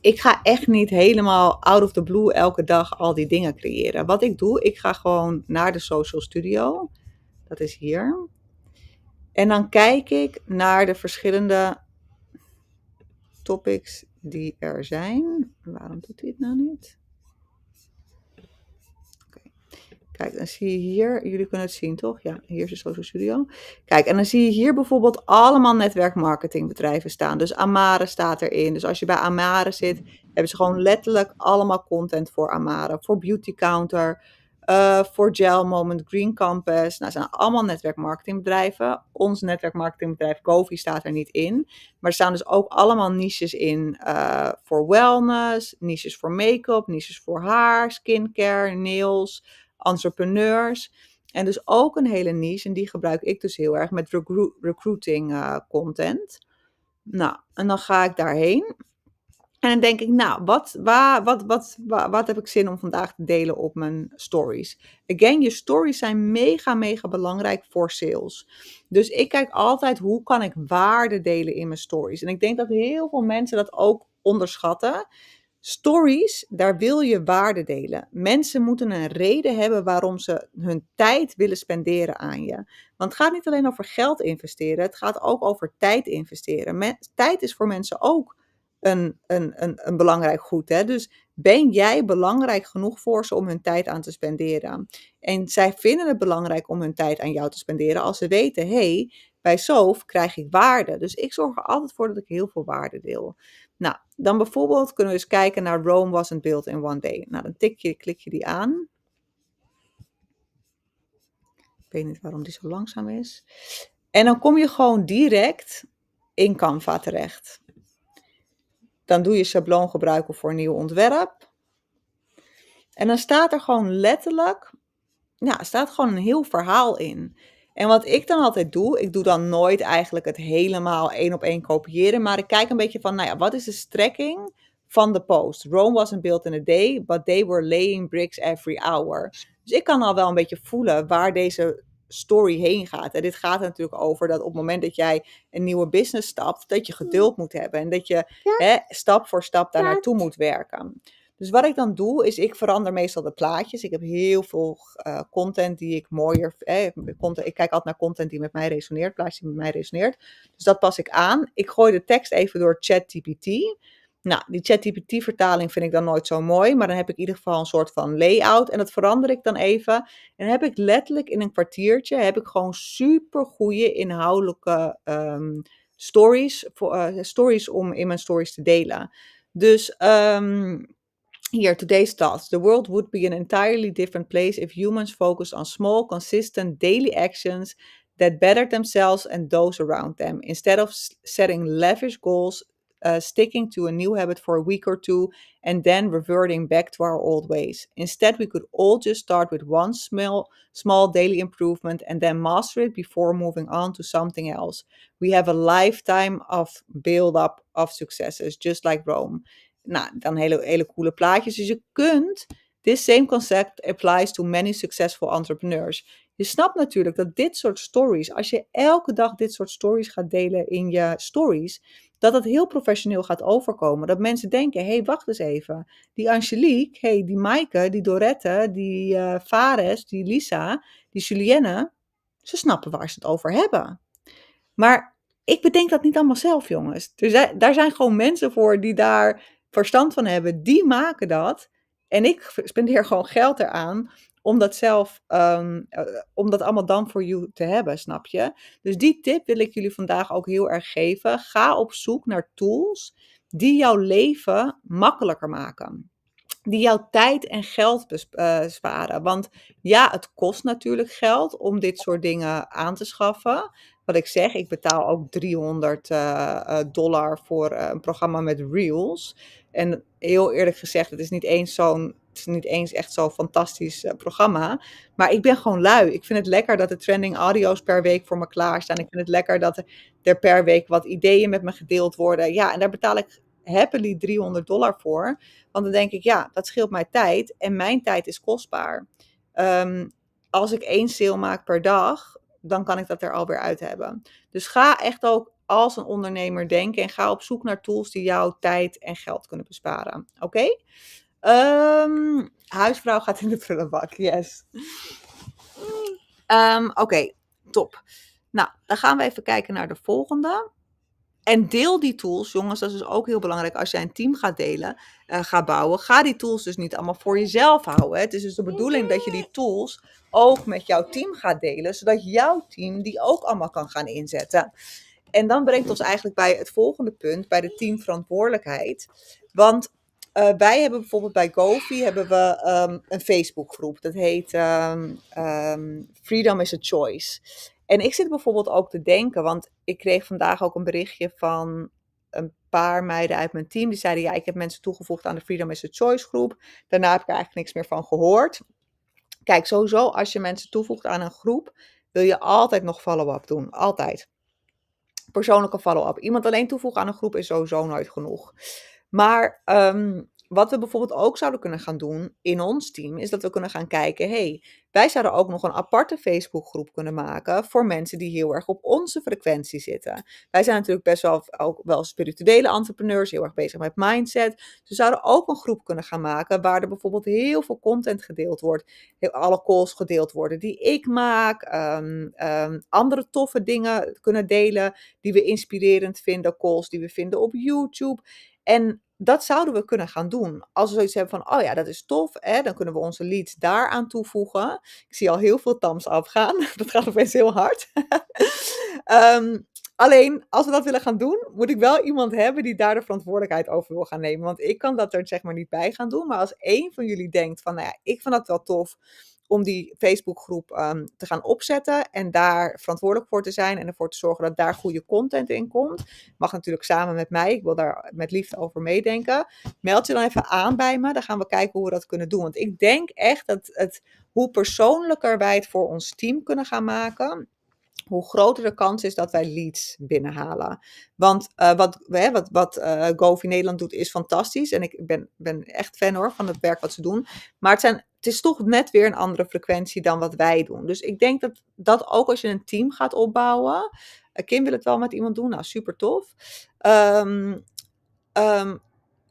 [SPEAKER 1] ik ga echt niet helemaal out of the blue elke dag al die dingen creëren. Wat ik doe, ik ga gewoon naar de Social Studio. Dat is hier. En dan kijk ik naar de verschillende topics die er zijn. Waarom doet hij nou niet? Kijk, dan zie je hier, jullie kunnen het zien toch? Ja, hier is de Social Studio. Kijk, en dan zie je hier bijvoorbeeld allemaal netwerkmarketingbedrijven staan. Dus Amare staat erin. Dus als je bij Amare zit, hebben ze gewoon letterlijk allemaal content voor Amare. Voor Beauty Counter, uh, voor Gel Moment, Green Campus. Nou, zijn allemaal netwerkmarketingbedrijven. Ons netwerkmarketingbedrijf Kofi staat er niet in. Maar er staan dus ook allemaal niches in uh, voor wellness, niches voor make-up, niches voor haar, skincare, nails entrepreneurs. En dus ook een hele niche, en die gebruik ik dus heel erg met recruiting uh, content. Nou, en dan ga ik daarheen. En dan denk ik, nou, wat, waar, wat, wat, wat, wat heb ik zin om vandaag te delen op mijn stories? Again, je stories zijn mega, mega belangrijk voor sales. Dus ik kijk altijd, hoe kan ik waarde delen in mijn stories? En ik denk dat heel veel mensen dat ook onderschatten. Stories, daar wil je waarde delen. Mensen moeten een reden hebben waarom ze hun tijd willen spenderen aan je. Want het gaat niet alleen over geld investeren, het gaat ook over tijd investeren. tijd is voor mensen ook een, een, een, een belangrijk goed. Hè? Dus ben jij belangrijk genoeg voor ze om hun tijd aan te spenderen? En zij vinden het belangrijk om hun tijd aan jou te spenderen als ze weten, hé, hey, bij SOF krijg ik waarde. Dus ik zorg er altijd voor dat ik heel veel waarde deel. Nou, dan bijvoorbeeld kunnen we eens kijken naar Rome wasn't built in one day. Nou, dan tik je, klik je die aan. Ik weet niet waarom die zo langzaam is. En dan kom je gewoon direct in Canva terecht. Dan doe je schabloon gebruiken voor een nieuw ontwerp. En dan staat er gewoon letterlijk, ja, staat gewoon een heel verhaal in. En wat ik dan altijd doe, ik doe dan nooit eigenlijk het helemaal één op één kopiëren, maar ik kijk een beetje van, nou ja, wat is de strekking van de post? Rome wasn't built in a day, but they were laying bricks every hour. Dus ik kan al wel een beetje voelen waar deze story heen gaat. En dit gaat natuurlijk over dat op het moment dat jij een nieuwe business stapt, dat je geduld moet hebben en dat je hè, stap voor stap daar naartoe moet werken. Dus wat ik dan doe, is ik verander meestal de plaatjes. Ik heb heel veel uh, content die ik mooier. Eh, content, ik kijk altijd naar content die met mij resoneert, plaatjes die met mij resoneert. Dus dat pas ik aan. Ik gooi de tekst even door ChatGPT. Nou, die ChatGPT-vertaling vind ik dan nooit zo mooi, maar dan heb ik in ieder geval een soort van layout en dat verander ik dan even. En dan heb ik letterlijk in een kwartiertje heb ik gewoon super goede inhoudelijke um, stories, voor, uh, stories om in mijn stories te delen. Dus um, hier, today's thoughts. The world would be an entirely different place if humans focused on small, consistent daily actions that better themselves and those around them. Instead of setting lavish goals, uh, sticking to a new habit for a week or two, and then reverting back to our old ways. Instead, we could all just start with one small, small daily improvement and then master it before moving on to something else. We have a lifetime of build up of successes, just like Rome. Nou, dan hele, hele coole plaatjes. Dus je kunt, this same concept applies to many successful entrepreneurs. Je snapt natuurlijk dat dit soort stories, als je elke dag dit soort stories gaat delen in je stories, dat het heel professioneel gaat overkomen. Dat mensen denken, hé, hey, wacht eens even. Die Angelique, hey, die Maaike, die Dorette, die uh, Fares, die Lisa, die Julienne, ze snappen waar ze het over hebben. Maar ik bedenk dat niet allemaal zelf, jongens. Dus daar zijn gewoon mensen voor die daar verstand van hebben, die maken dat. En ik spendeer gewoon geld eraan om dat zelf, um, om dat allemaal dan voor you te hebben, snap je? Dus die tip wil ik jullie vandaag ook heel erg geven. Ga op zoek naar tools die jouw leven makkelijker maken. Die jouw tijd en geld besparen. Eh, Want ja, het kost natuurlijk geld om dit soort dingen aan te schaffen. Wat ik zeg, ik betaal ook 300 uh, eh, dollar voor een programma met Reels. En heel eerlijk gezegd, het is niet eens zo'n het is niet eens echt zo'n fantastisch programma. Maar ik ben gewoon lui. Ik vind het lekker dat er trending audio's per week voor me klaarstaan. Ik vind het lekker dat er per week wat ideeën met me gedeeld worden. Ja, en daar betaal ik happily 300 dollar voor. Want dan denk ik, ja, dat scheelt mij tijd. En mijn tijd is kostbaar. Um, als ik één sale maak per dag, dan kan ik dat er alweer uit hebben. Dus ga echt ook als een ondernemer denken en ga op zoek naar tools die jouw tijd en geld kunnen besparen. Oké? Ehm, huisvrouw gaat in de prullenbak, yes. Um, Oké, top. Nou, dan gaan we even kijken naar de volgende. En deel die tools, jongens, dat is dus ook heel belangrijk. Als jij een team gaat delen, uh, gaat bouwen, ga die tools dus niet allemaal voor jezelf houden. Het is dus de bedoeling dat je die tools ook met jouw team gaat delen, zodat jouw team die ook allemaal kan gaan inzetten. En dan brengt ons eigenlijk bij het volgende punt, bij de teamverantwoordelijkheid. Want uh, wij hebben bijvoorbeeld bij Gofi hebben we um, een Facebookgroep. Dat heet um, um, Freedom is a Choice. En ik zit bijvoorbeeld ook te denken, want ik kreeg vandaag ook een berichtje van een paar meiden uit mijn team. Die zeiden, ja, ik heb mensen toegevoegd aan de Freedom is a Choice groep. Daarna heb ik er eigenlijk niks meer van gehoord. Kijk, sowieso als je mensen toevoegt aan een groep, wil je altijd nog follow-up doen. Altijd. persoonlijke follow-up. Iemand alleen toevoegen aan een groep is sowieso nooit genoeg. Maar um, wat we bijvoorbeeld ook zouden kunnen gaan doen in ons team, is dat we kunnen gaan kijken, hey, wij zouden ook nog een aparte Facebookgroep kunnen maken voor mensen die heel erg op onze frequentie zitten. Wij zijn natuurlijk best wel ook wel spirituele entrepreneurs, heel erg bezig met mindset. Dus we zouden ook een groep kunnen gaan maken waar er bijvoorbeeld heel veel content gedeeld wordt, alle calls gedeeld worden die ik maak, ehm, ehm, andere toffe dingen kunnen delen die we inspirerend vinden, calls die we vinden op YouTube. En dat zouden we kunnen gaan doen. Als we zoiets hebben van, oh ja, dat is tof, hè, dan kunnen we onze leads daaraan toevoegen. Ik zie al heel veel thumbs afgaan. Dat gaat opeens heel hard. Ehm, alleen, als we dat willen gaan doen, moet ik wel iemand hebben die daar de verantwoordelijkheid over wil gaan nemen. Want ik kan dat er zeg maar niet bij gaan doen. Maar als één van jullie denkt van, nou ja, ik vind dat wel tof om die Facebookgroep um, te gaan opzetten en daar verantwoordelijk voor te zijn en ervoor te zorgen dat daar goede content in komt. Mag natuurlijk samen met mij, ik wil daar met liefde over meedenken. Meld je dan even aan bij me, dan gaan we kijken hoe we dat kunnen doen. Want ik denk echt dat het, hoe persoonlijker wij het voor ons team kunnen gaan maken, hoe groter de kans is dat wij leads binnenhalen. Want uh, wat, hè, wat, wat uh, Govi Nederland doet is fantastisch. En ik ben, ben echt fan hoor van het werk wat ze doen. Maar het, zijn, het is toch net weer een andere frequentie dan wat wij doen. Dus ik denk dat, dat ook als je een team gaat opbouwen. Uh, Kim wil het wel met iemand doen. Nou, super tof. Um, um,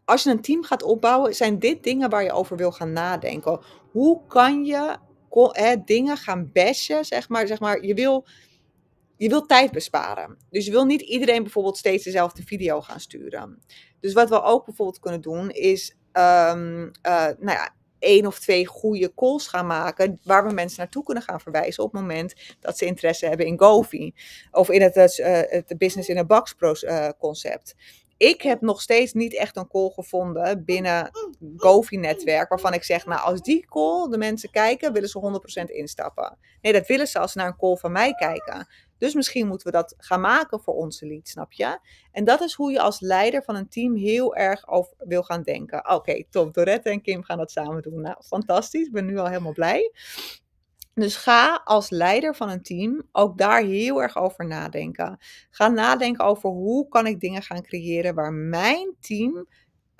[SPEAKER 1] als je een team gaat opbouwen, zijn dit dingen waar je over wil gaan nadenken. Hoe kan je dingen gaan bashen, zeg maar. Zeg maar je wil je wilt tijd besparen. Dus je wil niet iedereen bijvoorbeeld steeds dezelfde video gaan sturen. Dus wat we ook bijvoorbeeld kunnen doen is, um, uh, nou ja, één of twee goede calls gaan maken waar we mensen naartoe kunnen gaan verwijzen op het moment dat ze interesse hebben in Govi of in het, het business in a box uh, concept. Ik heb nog steeds niet echt een call gevonden binnen Govi-netwerk waarvan ik zeg, nou als die call de mensen kijken, willen ze 100% instappen. Nee, dat willen ze als ze naar een call van mij kijken. Dus misschien moeten we dat gaan maken voor onze lead, snap je? En dat is hoe je als leider van een team heel erg over wil gaan denken. Oké, okay, top. Dorette en Kim gaan dat samen doen. Nou, fantastisch. Ik ben nu al helemaal blij. Dus ga als leider van een team ook daar heel erg over nadenken. Ga nadenken over hoe kan ik dingen gaan creëren waar mijn team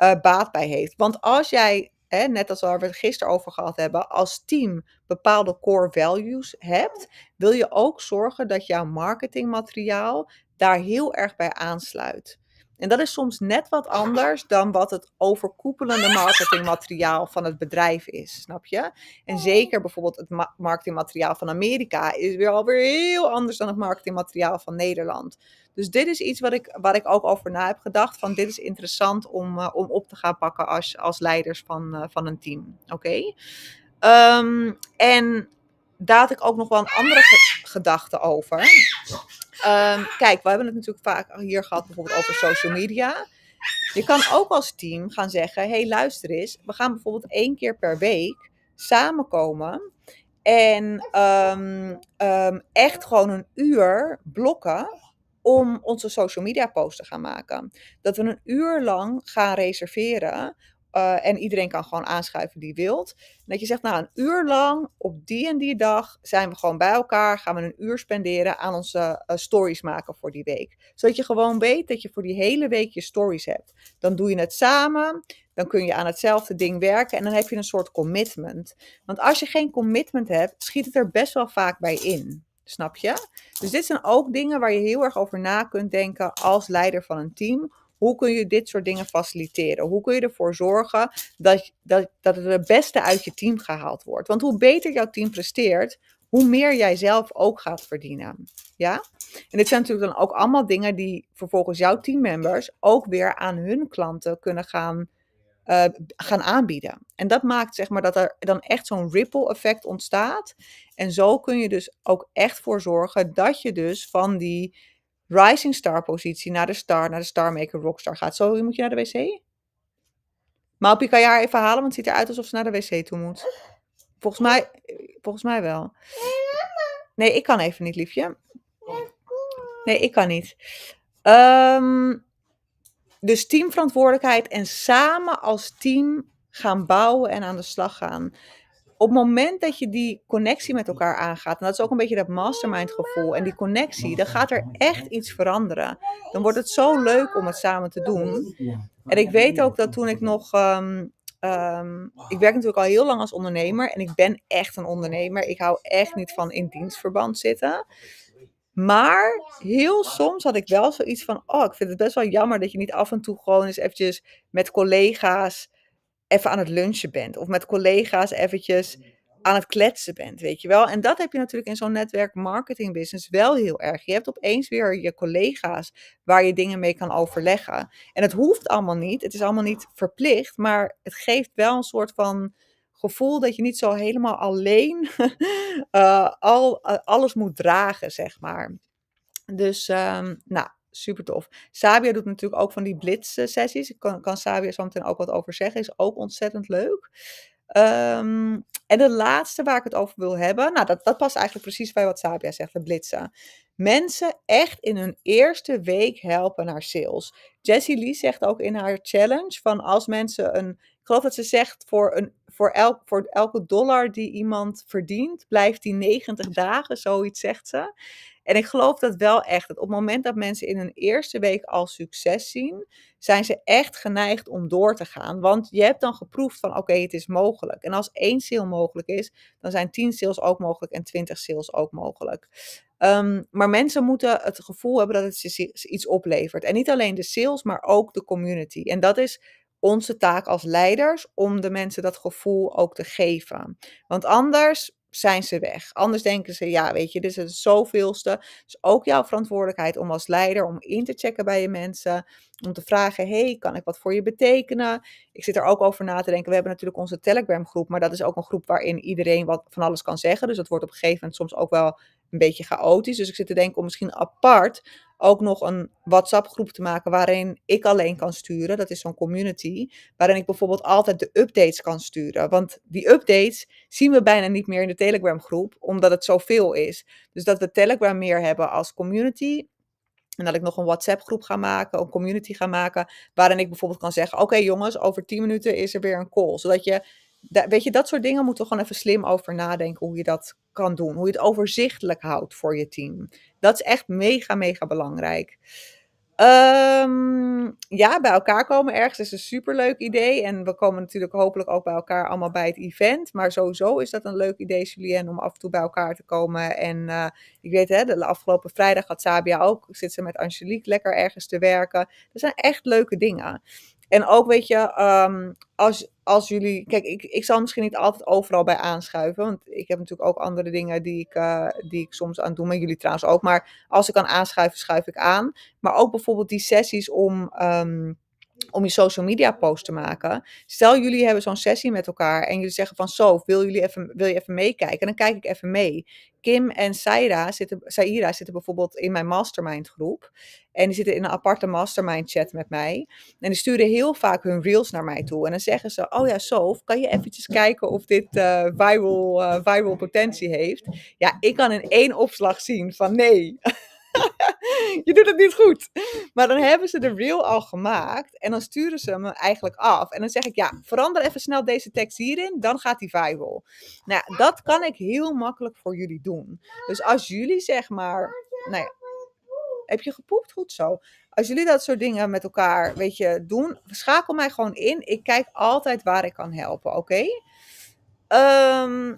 [SPEAKER 1] uh, baat bij heeft. Want als jij net als waar we het gisteren over gehad hebben, als team bepaalde core values hebt, wil je ook zorgen dat jouw marketingmateriaal daar heel erg bij aansluit. En dat is soms net wat anders dan wat het overkoepelende marketingmateriaal van het bedrijf is, snap je? En zeker bijvoorbeeld het marketingmateriaal van Amerika is weer alweer heel anders dan het marketingmateriaal van Nederland. Dus dit is iets wat ik, waar ik ook over na heb gedacht. Van dit is interessant om, uh, om op te gaan pakken als, als leiders van, uh, van een team. Oké. Okay? Um, en daar had ik ook nog wel een andere ge gedachte over. Um, kijk, we hebben het natuurlijk vaak hier gehad bijvoorbeeld over social media. Je kan ook als team gaan zeggen: hey, luister eens, we gaan bijvoorbeeld één keer per week samenkomen. En um, um, echt gewoon een uur blokken om onze social media post te gaan maken. Dat we een uur lang gaan reserveren. Uh, en iedereen kan gewoon aanschuiven die wilt. dat je zegt, nou, een uur lang op die en die dag zijn we gewoon bij elkaar. Gaan we een uur spenderen aan onze uh, stories maken voor die week. Zodat je gewoon weet dat je voor die hele week je stories hebt. Dan doe je het samen. Dan kun je aan hetzelfde ding werken. En dan heb je een soort commitment. Want als je geen commitment hebt, schiet het er best wel vaak bij in. Snap je? Dus dit zijn ook dingen waar je heel erg over na kunt denken als leider van een team. Hoe kun je dit soort dingen faciliteren? Hoe kun je ervoor zorgen dat, dat, dat het het beste uit je team gehaald wordt? Want hoe beter jouw team presteert, hoe meer jij zelf ook gaat verdienen. Ja? En dit zijn natuurlijk dan ook allemaal dingen die vervolgens jouw teammembers ook weer aan hun klanten kunnen gaan uh, gaan aanbieden. En dat maakt zeg maar dat er dan echt zo'n ripple effect ontstaat. En zo kun je dus ook echt voor zorgen dat je dus van die rising star positie naar de star, naar de star maker rockstar gaat. Zo moet je naar de wc? Maupi, kan je haar even halen, want het ziet eruit alsof ze naar de wc toe moet. Volgens mij, volgens mij wel. Nee, ik kan even niet, liefje. Nee, ik kan niet. Um, dus teamverantwoordelijkheid en samen als team gaan bouwen en aan de slag gaan. Op het moment dat je die connectie met elkaar aangaat, en dat is ook een beetje dat mastermind gevoel en die connectie, dan gaat er echt iets veranderen. Dan wordt het zo leuk om het samen te doen. En ik weet ook dat toen ik nog. Ehm, ehm, ik werk natuurlijk al heel lang als ondernemer en ik ben echt een ondernemer. Ik hou echt niet van in dienstverband zitten. Maar heel soms had ik wel zoiets van: oh, ik vind het best wel jammer dat je niet af en toe gewoon eens eventjes met collega's even aan het lunchen bent. Of met collega's eventjes aan het kletsen bent, weet je wel. En dat heb je natuurlijk in zo'n netwerk marketing business wel heel erg. Je hebt opeens weer je collega's waar je dingen mee kan overleggen. En het hoeft allemaal niet, het is allemaal niet verplicht, maar het geeft wel een soort van gevoel dat je niet zo helemaal alleen uh, al, uh, alles moet dragen, zeg maar. Dus, um, nou, super tof. Sabia doet natuurlijk ook van die blitz-sessies. Ik kan, kan Sabia zo meteen ook wat over zeggen. Is ook ontzettend leuk. Um, en de laatste waar ik het over wil hebben, nou dat, dat past eigenlijk precies bij wat Sabia zegt, de blitzen. Mensen echt in hun eerste week helpen naar sales. Jessie Lee zegt ook in haar challenge van als mensen een, geloof dat ze zegt voor, een, voor, elk, voor elke dollar die iemand verdient, blijft die 90 dagen, zoiets zegt ze. En ik geloof dat wel echt. Dat op het moment dat mensen in hun eerste week al succes zien, zijn ze echt geneigd om door te gaan. Want je hebt dan geproefd van oké, het is mogelijk. En als één sale mogelijk is, dan zijn tien sales ook mogelijk en twintig sales ook mogelijk. Um, maar mensen moeten het gevoel hebben dat het iets oplevert. En niet alleen de sales, maar ook de community. En dat is onze taak als leiders om de mensen dat gevoel ook te geven. Want anders zijn ze weg. Anders denken ze, ja, weet je, dit is het zoveelste. is ook jouw verantwoordelijkheid om als leider, om in te checken bij je mensen. Om te vragen, hey, kan ik wat voor je betekenen? Ik zit er ook over na te denken. We hebben natuurlijk onze Telegram groep, maar dat is ook een groep waarin iedereen wat van alles kan zeggen. Dus dat wordt op een gegeven moment soms ook wel een beetje chaotisch. Dus ik zit te denken om misschien apart ook nog een WhatsApp-groep te maken waarin ik alleen kan sturen. Dat is zo'n community. Waarin ik bijvoorbeeld altijd de updates kan sturen. Want die updates zien we bijna niet meer in de Telegram-groep, omdat het zoveel is. Dus dat we Telegram meer hebben als community. En dat ik nog een WhatsApp-groep ga maken, een community ga maken, waarin ik bijvoorbeeld kan zeggen: Oké, jongens, over 10 minuten is er weer een call. Zodat je weet je, dat soort dingen moeten we gewoon even slim over nadenken hoe je dat kan doen. Hoe je het overzichtelijk houdt voor je team. Dat is echt mega, mega belangrijk. Um, ja, bij elkaar komen ergens is een superleuk idee. En we komen natuurlijk hopelijk ook bij elkaar allemaal bij het event. Maar sowieso is dat een leuk idee, Julien, om af en toe bij elkaar te komen. En uh, ik weet, hè, de afgelopen vrijdag had Sabia ook, zit ze met Angelique lekker ergens te werken. Dat zijn echt leuke dingen. En ook, weet je, um, als, als jullie. Kijk, ik, ik zal misschien niet altijd overal bij aanschuiven. Want ik heb natuurlijk ook andere dingen die ik, uh, die ik soms aan doen. Maar jullie trouwens ook. Maar als ik kan aanschuiven, schuif ik aan. Maar ook bijvoorbeeld die sessies om. Um, om je social media post te maken. Stel jullie hebben zo'n sessie met elkaar en jullie zeggen van zo, wil, jullie even, wil je even meekijken? En dan kijk ik even mee. Kim en Saira zitten, Saira zitten bijvoorbeeld in mijn mastermind groep. En die zitten in een aparte mastermind chat met mij. En die sturen heel vaak hun reels naar mij toe. En dan zeggen ze, oh ja, Sof, kan je eventjes kijken of dit uh, viral, uh, viral potentie heeft? Ja, ik kan in één opslag zien van nee. je doet het niet goed. Maar dan hebben ze de reel al gemaakt en dan sturen ze me eigenlijk af. En dan zeg ik, ja, verander even snel deze tekst hierin, dan gaat die viral. Nou dat kan ik heel makkelijk voor jullie doen. Dus als jullie zeg maar, nou heb je gepoept? Goed zo. Als jullie dat soort dingen met elkaar, weet je, doen, schakel mij gewoon in. Ik kijk altijd waar ik kan helpen, oké? Okay? Ehm,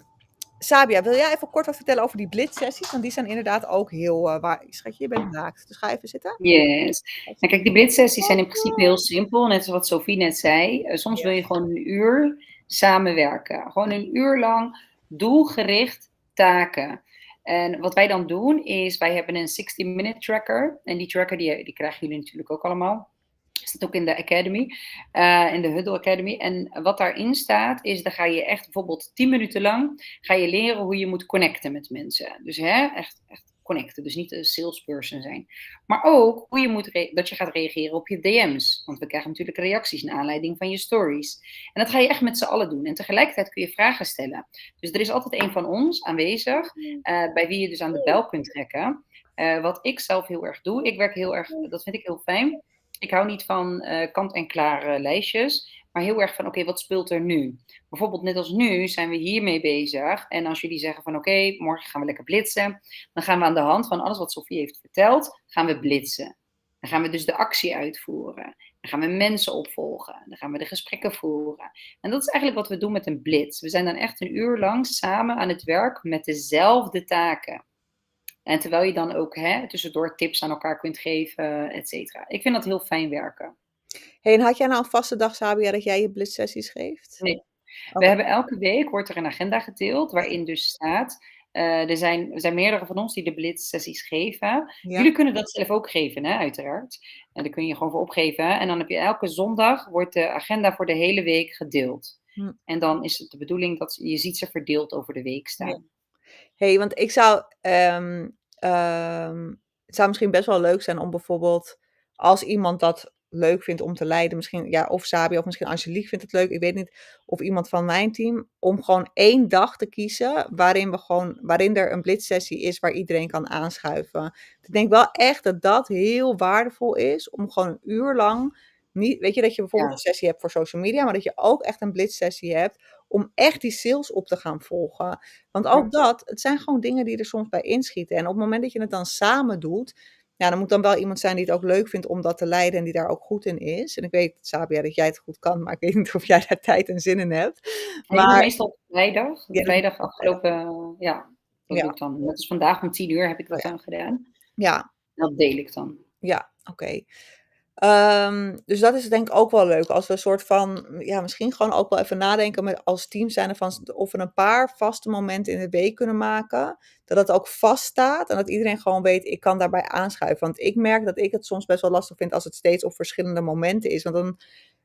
[SPEAKER 1] Sabia, wil jij even kort wat vertellen over die blitzsessies? Want die zijn inderdaad ook heel... Uh, waar... Schatje, je bent naakt, dus ga even zitten.
[SPEAKER 2] Yes. Nou, kijk, die blitzsessies zijn in principe heel simpel. Net zoals wat Sophie net zei. Uh, soms wil je gewoon een uur samenwerken. Gewoon een uur lang doelgericht taken. En wat wij dan doen is, wij hebben een 60-minute tracker. En die tracker die, die krijgen jullie natuurlijk ook allemaal zit ook in de Academy, uh, in de Huddle Academy. En wat daarin staat, is dan ga je echt bijvoorbeeld 10 minuten lang ga je leren hoe je moet connecten met mensen. Dus hè, echt, echt connecten, dus niet een salesperson zijn. Maar ook hoe je moet dat je gaat reageren op je DM's. Want we krijgen natuurlijk reacties naar aanleiding van je stories. En dat ga je echt met z'n allen doen. En tegelijkertijd kun je vragen stellen. Dus er is altijd een van ons aanwezig, uh, bij wie je dus aan de bel kunt trekken. Uh, wat ik zelf heel erg doe, ik werk heel erg, dat vind ik heel fijn ik hou niet van uh, kant-en-klare lijstjes. maar heel erg van, oké, wat speelt er nu? Bijvoorbeeld net als nu zijn we hiermee bezig. En als jullie zeggen van, oké, morgen gaan we lekker blitsen. Dan gaan we aan de hand van alles wat Sofie heeft verteld, gaan we blitsen. Dan gaan we dus de actie uitvoeren. Dan gaan we mensen opvolgen. Dan gaan we de gesprekken voeren. En dat is eigenlijk wat we doen met een blitz. We zijn dan echt een uur lang samen aan het werk met dezelfde taken. En terwijl je dan ook hè, tussendoor tips aan elkaar kunt geven, et cetera. Ik vind dat heel fijn werken.
[SPEAKER 1] Hey, en had jij nou een vaste dag, Sabia, dat jij je blitzsessies geeft?
[SPEAKER 2] Nee. We hebben elke week, wordt er een agenda gedeeld, waarin dus staat... Uh, er, zijn, er zijn meerdere van ons die de blitzsessies geven. Jullie kunnen dat zelf ook geven, hè, uiteraard. En daar kun je gewoon voor opgeven. En dan heb je elke zondag, wordt de agenda voor de hele week gedeeld. Hm. En dan is het de bedoeling dat je ziet ze verdeeld over de week staan
[SPEAKER 1] hey, want ik zou, um, het zou misschien best wel leuk zijn om bijvoorbeeld, als iemand dat leuk vindt om te leiden, misschien, ja, of Sabi of misschien Angelique vindt het leuk, ik weet niet, of iemand van mijn team, om gewoon één dag te kiezen waarin we gewoon, waarin er een blitzsessie is waar iedereen kan aanschuiven. Ik denk wel echt dat dat heel waardevol is, om gewoon een uur lang, niet, weet je, dat je bijvoorbeeld een sessie hebt voor social media, maar dat je ook echt een blitzsessie hebt om echt die sales op te gaan volgen. Want ook dat, het zijn gewoon dingen die er soms bij inschieten. En op het moment dat je het dan samen doet, ja, dan moet dan wel iemand zijn die het ook leuk vindt om dat te leiden en die daar ook goed in is. En ik weet, Sabia, dat jij het goed kan, maar ik weet niet of jij daar tijd en zin in hebt.
[SPEAKER 2] Maar meestal op vrijdag. Ja, vrijdag afgelopen, ja, dat ja. doe ik dan. Dat is vandaag om tien uur heb ik dat dan gedaan.
[SPEAKER 1] Ja.
[SPEAKER 2] Dat deel ik dan.
[SPEAKER 1] Ja, oké. Um, dus dat is denk ik ook wel leuk. Als we een soort van, ja, misschien gewoon ook wel even nadenken met als team zijn van of we een paar vaste momenten in de week kunnen maken. Dat het ook vaststaat en dat iedereen gewoon weet, ik kan daarbij aanschuiven. Want ik merk dat ik het soms best wel lastig vind als het steeds op verschillende momenten is. Want dan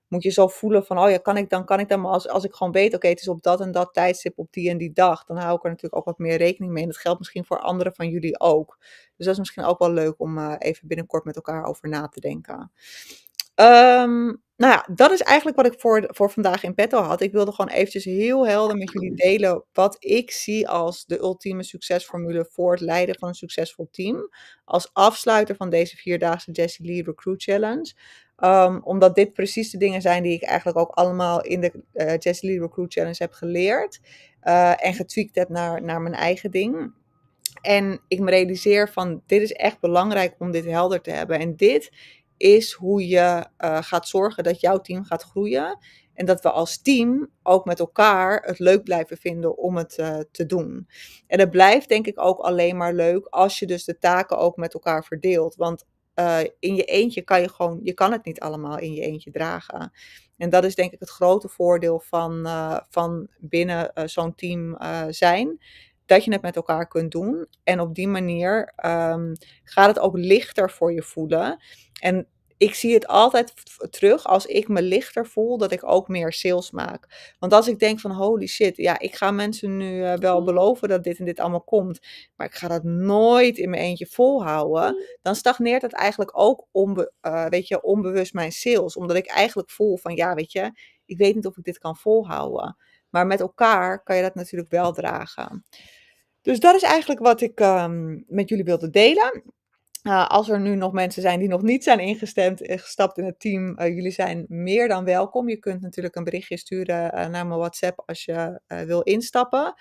[SPEAKER 1] moet je zo voelen van, oh ja, kan ik dan, kan ik dan. Maar als, als ik gewoon weet, oké, het is op dat en dat tijdstip, op die en die dag, dan hou ik er natuurlijk ook wat meer rekening mee. En dat geldt misschien voor anderen van jullie ook. Dus dat is misschien ook wel leuk om uh, even binnenkort met elkaar over na te denken. Um, nou ja, dat is eigenlijk wat ik voor, voor vandaag in petto had. Ik wilde gewoon eventjes heel helder met jullie delen wat ik zie als de ultieme succesformule voor het leiden van een succesvol team. Als afsluiter van deze vierdaagse Jessie Lee Recruit Challenge. Um, omdat dit precies de dingen zijn die ik eigenlijk ook allemaal in de uh, Lee Recruit Challenge heb geleerd. Uh, en getweakt heb naar, naar mijn eigen ding. En ik me realiseer van dit is echt belangrijk om dit helder te hebben. En dit is hoe je uh, gaat zorgen dat jouw team gaat groeien. En dat we als team ook met elkaar het leuk blijven vinden om het te doen. En het blijft denk ik ook alleen maar leuk als je dus de taken ook met elkaar verdeelt. Want uh, in je eentje kan je gewoon, je kan het niet allemaal in je eentje dragen. En dat is denk ik het grote voordeel van, uh, van binnen zo'n team zijn dat je het met elkaar kunt doen. En op die manier um, gaat het ook lichter voor je voelen. En ik zie het altijd terug als ik me lichter voel, dat ik ook meer sales maak. Want als ik denk van holy shit, ja, ik ga mensen nu uh, wel beloven dat dit en dit allemaal komt, maar ik ga dat nooit in mijn eentje volhouden, dan stagneert het eigenlijk ook onbe uh, weet je, onbewust mijn sales. Omdat ik eigenlijk voel van ja, weet je, ik weet niet of ik dit kan volhouden. Maar met elkaar kan je dat natuurlijk wel dragen. Dus dat is eigenlijk wat ik um, met jullie wilde delen. Uh, als er nu nog mensen zijn die nog niet zijn ingestemd, eh, gestapt in het team, uh, jullie zijn meer dan welkom. Je kunt natuurlijk een berichtje sturen naar mijn WhatsApp als je wil instappen.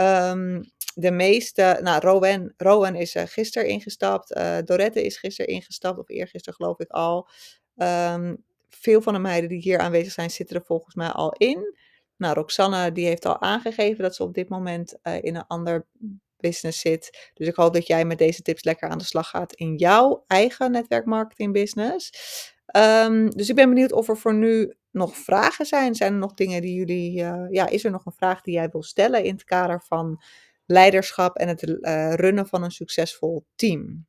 [SPEAKER 1] Um, de meeste, nou, Rowan, Rowan is gisteren ingestapt, Dorette is gisteren ingestapt, of eergisteren geloof ik al. Um, veel van de meiden die hier aanwezig zijn, zitten er volgens mij al in. Nou, Roxanne die heeft al aangegeven dat ze op dit moment in een ander business zit. Dus ik hoop dat jij met deze tips lekker aan de slag gaat in jouw eigen netwerkmarketing business. Um, dus ik ben benieuwd of er voor nu nog vragen zijn. Zijn er nog dingen die jullie, uh, ja, is er nog een vraag die jij wil stellen in het kader van leiderschap en het uh, runnen van een succesvol team?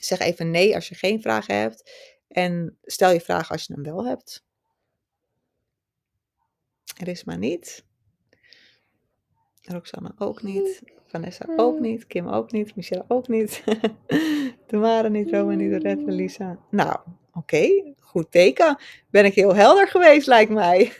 [SPEAKER 1] Zeg even nee als je geen vragen hebt en stel je vragen als je hem wel hebt. Er is maar niet. Roxanne ook niet. Vanessa ook niet. Kim ook niet. Michelle ook niet. Tamara niet. Roma niet. Red Lisa. Nou, oké. Goed teken. Ben ik heel helder geweest, lijkt mij.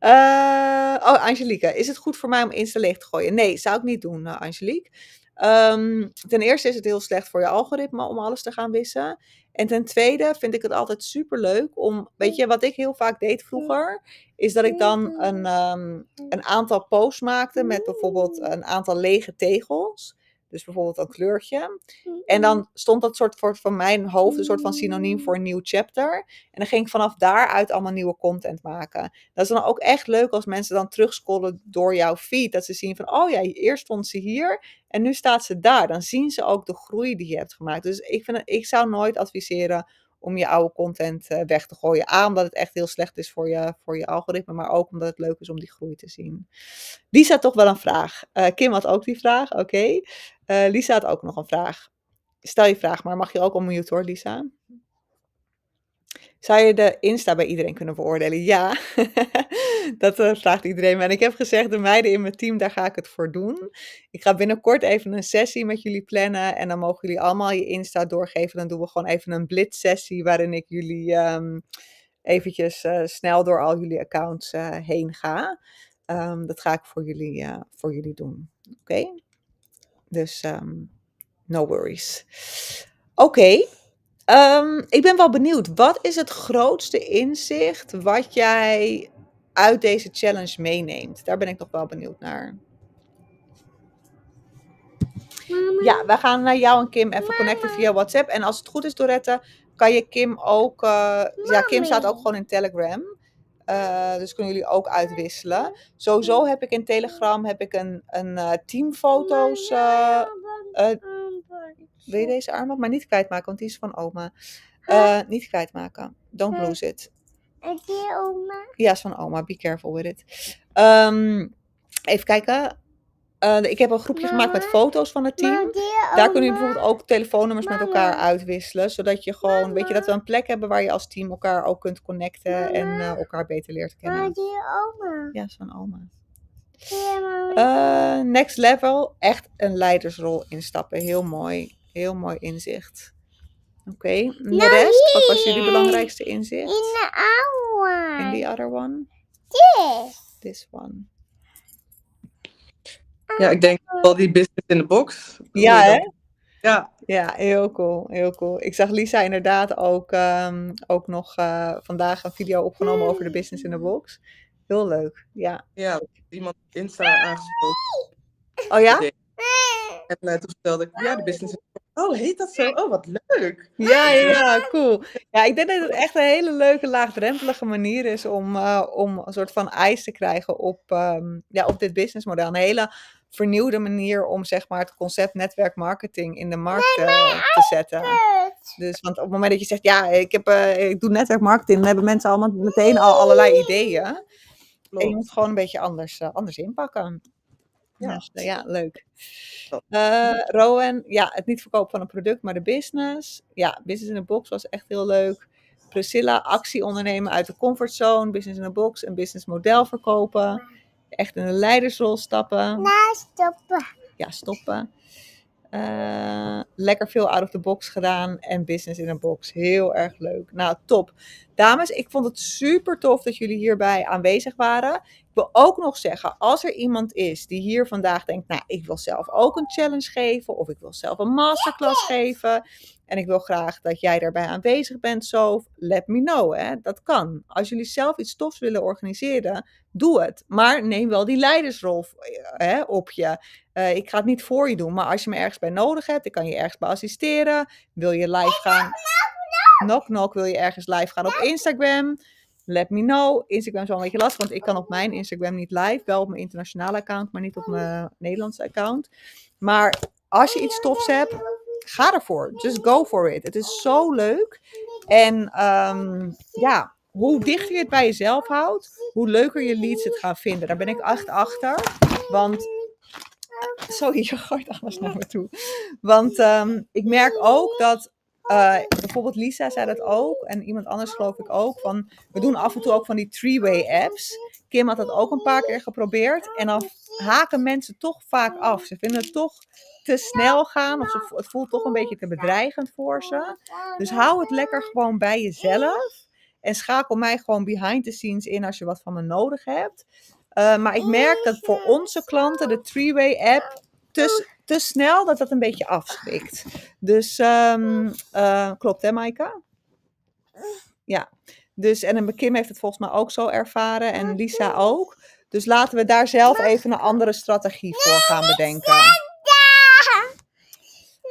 [SPEAKER 1] uh, oh, Angelique. Is het goed voor mij om Insta leeg te gooien? Nee, zou ik niet doen, uh, Angelique. Ehm, ten eerste is het heel slecht voor je algoritme om alles te gaan wissen. En ten tweede vind ik het altijd super leuk om, weet je, wat ik heel vaak deed vroeger, is dat ik dan een, ehm, een aantal posts maakte met bijvoorbeeld een aantal lege tegels. Dus bijvoorbeeld een kleurtje. En dan stond dat soort voor van mijn hoofd een soort van synoniem voor een nieuw chapter. En dan ging ik vanaf daaruit allemaal nieuwe content maken. Dat is dan ook echt leuk als mensen dan terugscrollen door jouw feed. Dat ze zien van, oh ja, eerst stond ze hier en nu staat ze daar. Dan zien ze ook de groei die je hebt gemaakt. Dus ik, vind, ik zou nooit adviseren om je oude content eh, weg te gooien. A, omdat het echt heel slecht is voor je, voor je algoritme, maar ook omdat het leuk is om die groei te zien. Lisa toch wel een vraag. Uh, Kim had ook die vraag, oké. Uh, Lisa had ook nog een vraag. Stel je vraag, maar mag je ook onmute hoor, Lisa? Zou je de Insta bij iedereen kunnen beoordelen? Ja, dat uh, vraagt iedereen. En ik heb gezegd, de meiden in mijn team, daar ga ik het voor doen. Ik ga binnenkort even een sessie met jullie plannen. En dan mogen jullie allemaal je Insta doorgeven. Dan doen we gewoon even een blitz-sessie waarin ik jullie um, eventjes uh, snel door al jullie accounts uh, heen ga. Um, dat ga ik voor jullie, voor jullie doen. Oké? Dus um, no worries. Oké. Um, ik ben wel benieuwd. Wat is het grootste inzicht wat jij uit deze challenge meeneemt? Daar ben ik toch wel benieuwd naar. Mama. Ja, we gaan naar jou en Kim even Mama. connecten via WhatsApp. En als het goed is, Dorette, kan je Kim ook. Uh, ja, Kim staat ook gewoon in Telegram. Uh, dus kunnen jullie ook uitwisselen. Sowieso heb ik in Telegram heb ik een, een uh, teamfoto's. Uh, wil je deze arm maar niet kwijtmaken, want die is van oma. niet kwijtmaken. Don't lose it.
[SPEAKER 3] Is die oma?
[SPEAKER 1] Ja, is van oma. Be careful with it. Um, even kijken. Uh, ik heb een groepje Mama, gemaakt met foto's van het team. Daar kunnen jullie bijvoorbeeld ook telefoonnummers Mama. met elkaar uitwisselen. Zodat je gewoon, Mama. weet je, dat we een plek hebben waar je als team elkaar ook kunt connecten en uh, elkaar beter leert kennen.
[SPEAKER 3] Maar die oma.
[SPEAKER 1] Ja, is van oma. Uh, next level, echt een leidersrol instappen. Heel mooi. Heel mooi inzicht. Oké, okay. de nou, rest, wat was jullie belangrijkste inzicht?
[SPEAKER 3] In de oude.
[SPEAKER 1] In the other one?
[SPEAKER 3] This.
[SPEAKER 1] This one.
[SPEAKER 4] Ja, ik denk wel die business in the box.
[SPEAKER 1] Ja, hè?
[SPEAKER 4] Ja.
[SPEAKER 1] Ja, heel cool, heel cool. Ik zag Lisa inderdaad ook, um, ook nog uh, vandaag een video opgenomen over de business in the box. Heel leuk, ja.
[SPEAKER 4] Ja, iemand Insta aangesproken.
[SPEAKER 1] Oh ja?
[SPEAKER 4] En toen vertelde ik, ja, de business. Oh, heet dat zo? Oh, wat leuk.
[SPEAKER 1] Ja, ja, cool. Ja, ik denk dat het echt een hele leuke, laagdrempelige manier is om, uh, om een soort van eis te krijgen op, um, ja, op dit businessmodel. Een hele vernieuwde manier om zeg maar het concept netwerkmarketing in de markt uh, te zetten. Dus want op het moment dat je zegt, ja, ik, heb, uh, ik doe netwerkmarketing, dan hebben mensen allemaal meteen al allerlei ideeën. Klopt. En je moet gewoon een beetje anders, uh, anders inpakken. Ja, dus, ja leuk. Rowan, ja, het niet verkopen van een product, maar de business. Ja, business in a box was echt heel leuk. Priscilla, actie ondernemen uit de comfortzone, business in a box, een businessmodel verkopen echt in een leidersrol stappen.
[SPEAKER 3] Nou, stoppen.
[SPEAKER 1] Ja, stoppen. Uh, lekker veel out of the box gedaan en business in een box. Heel erg leuk. Nou, top. Dames, ik vond het super tof dat jullie hierbij aanwezig waren. Ik wil ook nog zeggen, als er iemand is die hier vandaag denkt, nou, ik wil zelf ook een challenge geven of ik wil zelf een masterclass geven en ik wil graag dat jij daarbij aanwezig bent, zo, let me know. Hè? Dat kan. Als jullie zelf iets tofs willen organiseren, doe het. Maar neem wel die leidersrol hè, op je. Uh, ik ga het niet voor je doen, maar als je me ergens bij nodig hebt, ik kan je ergens bij assisteren. Wil je live gaan? Knock, knock. Wil je ergens live gaan op Instagram? Let me know. Instagram is wel een beetje lastig, want ik kan op mijn Instagram niet live. Wel op mijn internationale account, maar niet op mijn Nederlandse account. Maar als je iets tofs hebt, ga ervoor. Just go for it. Het is zo leuk. En um, ja, hoe dichter je het bij jezelf houdt, hoe leuker je leads het gaan vinden. Daar ben ik echt achter. Want. Sorry, je gooit alles naar me toe. Want um, ik merk ook dat. Uh, bijvoorbeeld Lisa zei dat ook. En iemand anders geloof ik ook. Van, we doen af en toe ook van die three-way apps. Kim had dat ook een paar keer geprobeerd. En dan haken mensen toch vaak af. Ze vinden het toch te snel gaan. Of het voelt toch een beetje te bedreigend voor ze. Dus hou het lekker gewoon bij jezelf. En schakel mij gewoon behind the scenes in als je wat van me nodig hebt. Uh, maar ik merk dat voor onze klanten de three-way app tussen, te snel dat dat een beetje afschrikt. Dus ehm, eh, klopt hè, Maaika? Ja. Dus, en Kim heeft het volgens mij ook zo ervaren en Lisa ook. Dus laten we daar zelf even een andere strategie voor gaan bedenken.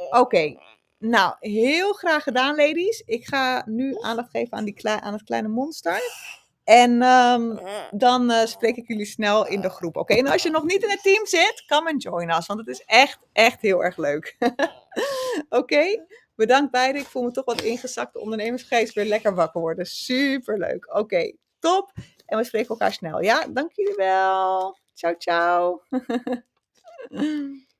[SPEAKER 1] Oké, nou, heel graag gedaan, ladies. Ik ga nu aandacht geven aan, die klei- aan het kleine monster. En ehm, dan eh, spreek ik jullie snel in de groep. Oké, en als je nog niet in het team zit, come and join us. Want het is echt, echt heel erg leuk. Oké, bedankt beiden. Ik voel me toch wat ingezakt. De ondernemersgeest weer lekker wakker worden. Super leuk. Oké, top. En we spreken elkaar snel. Ja, dank jullie wel. Ciao, ciao.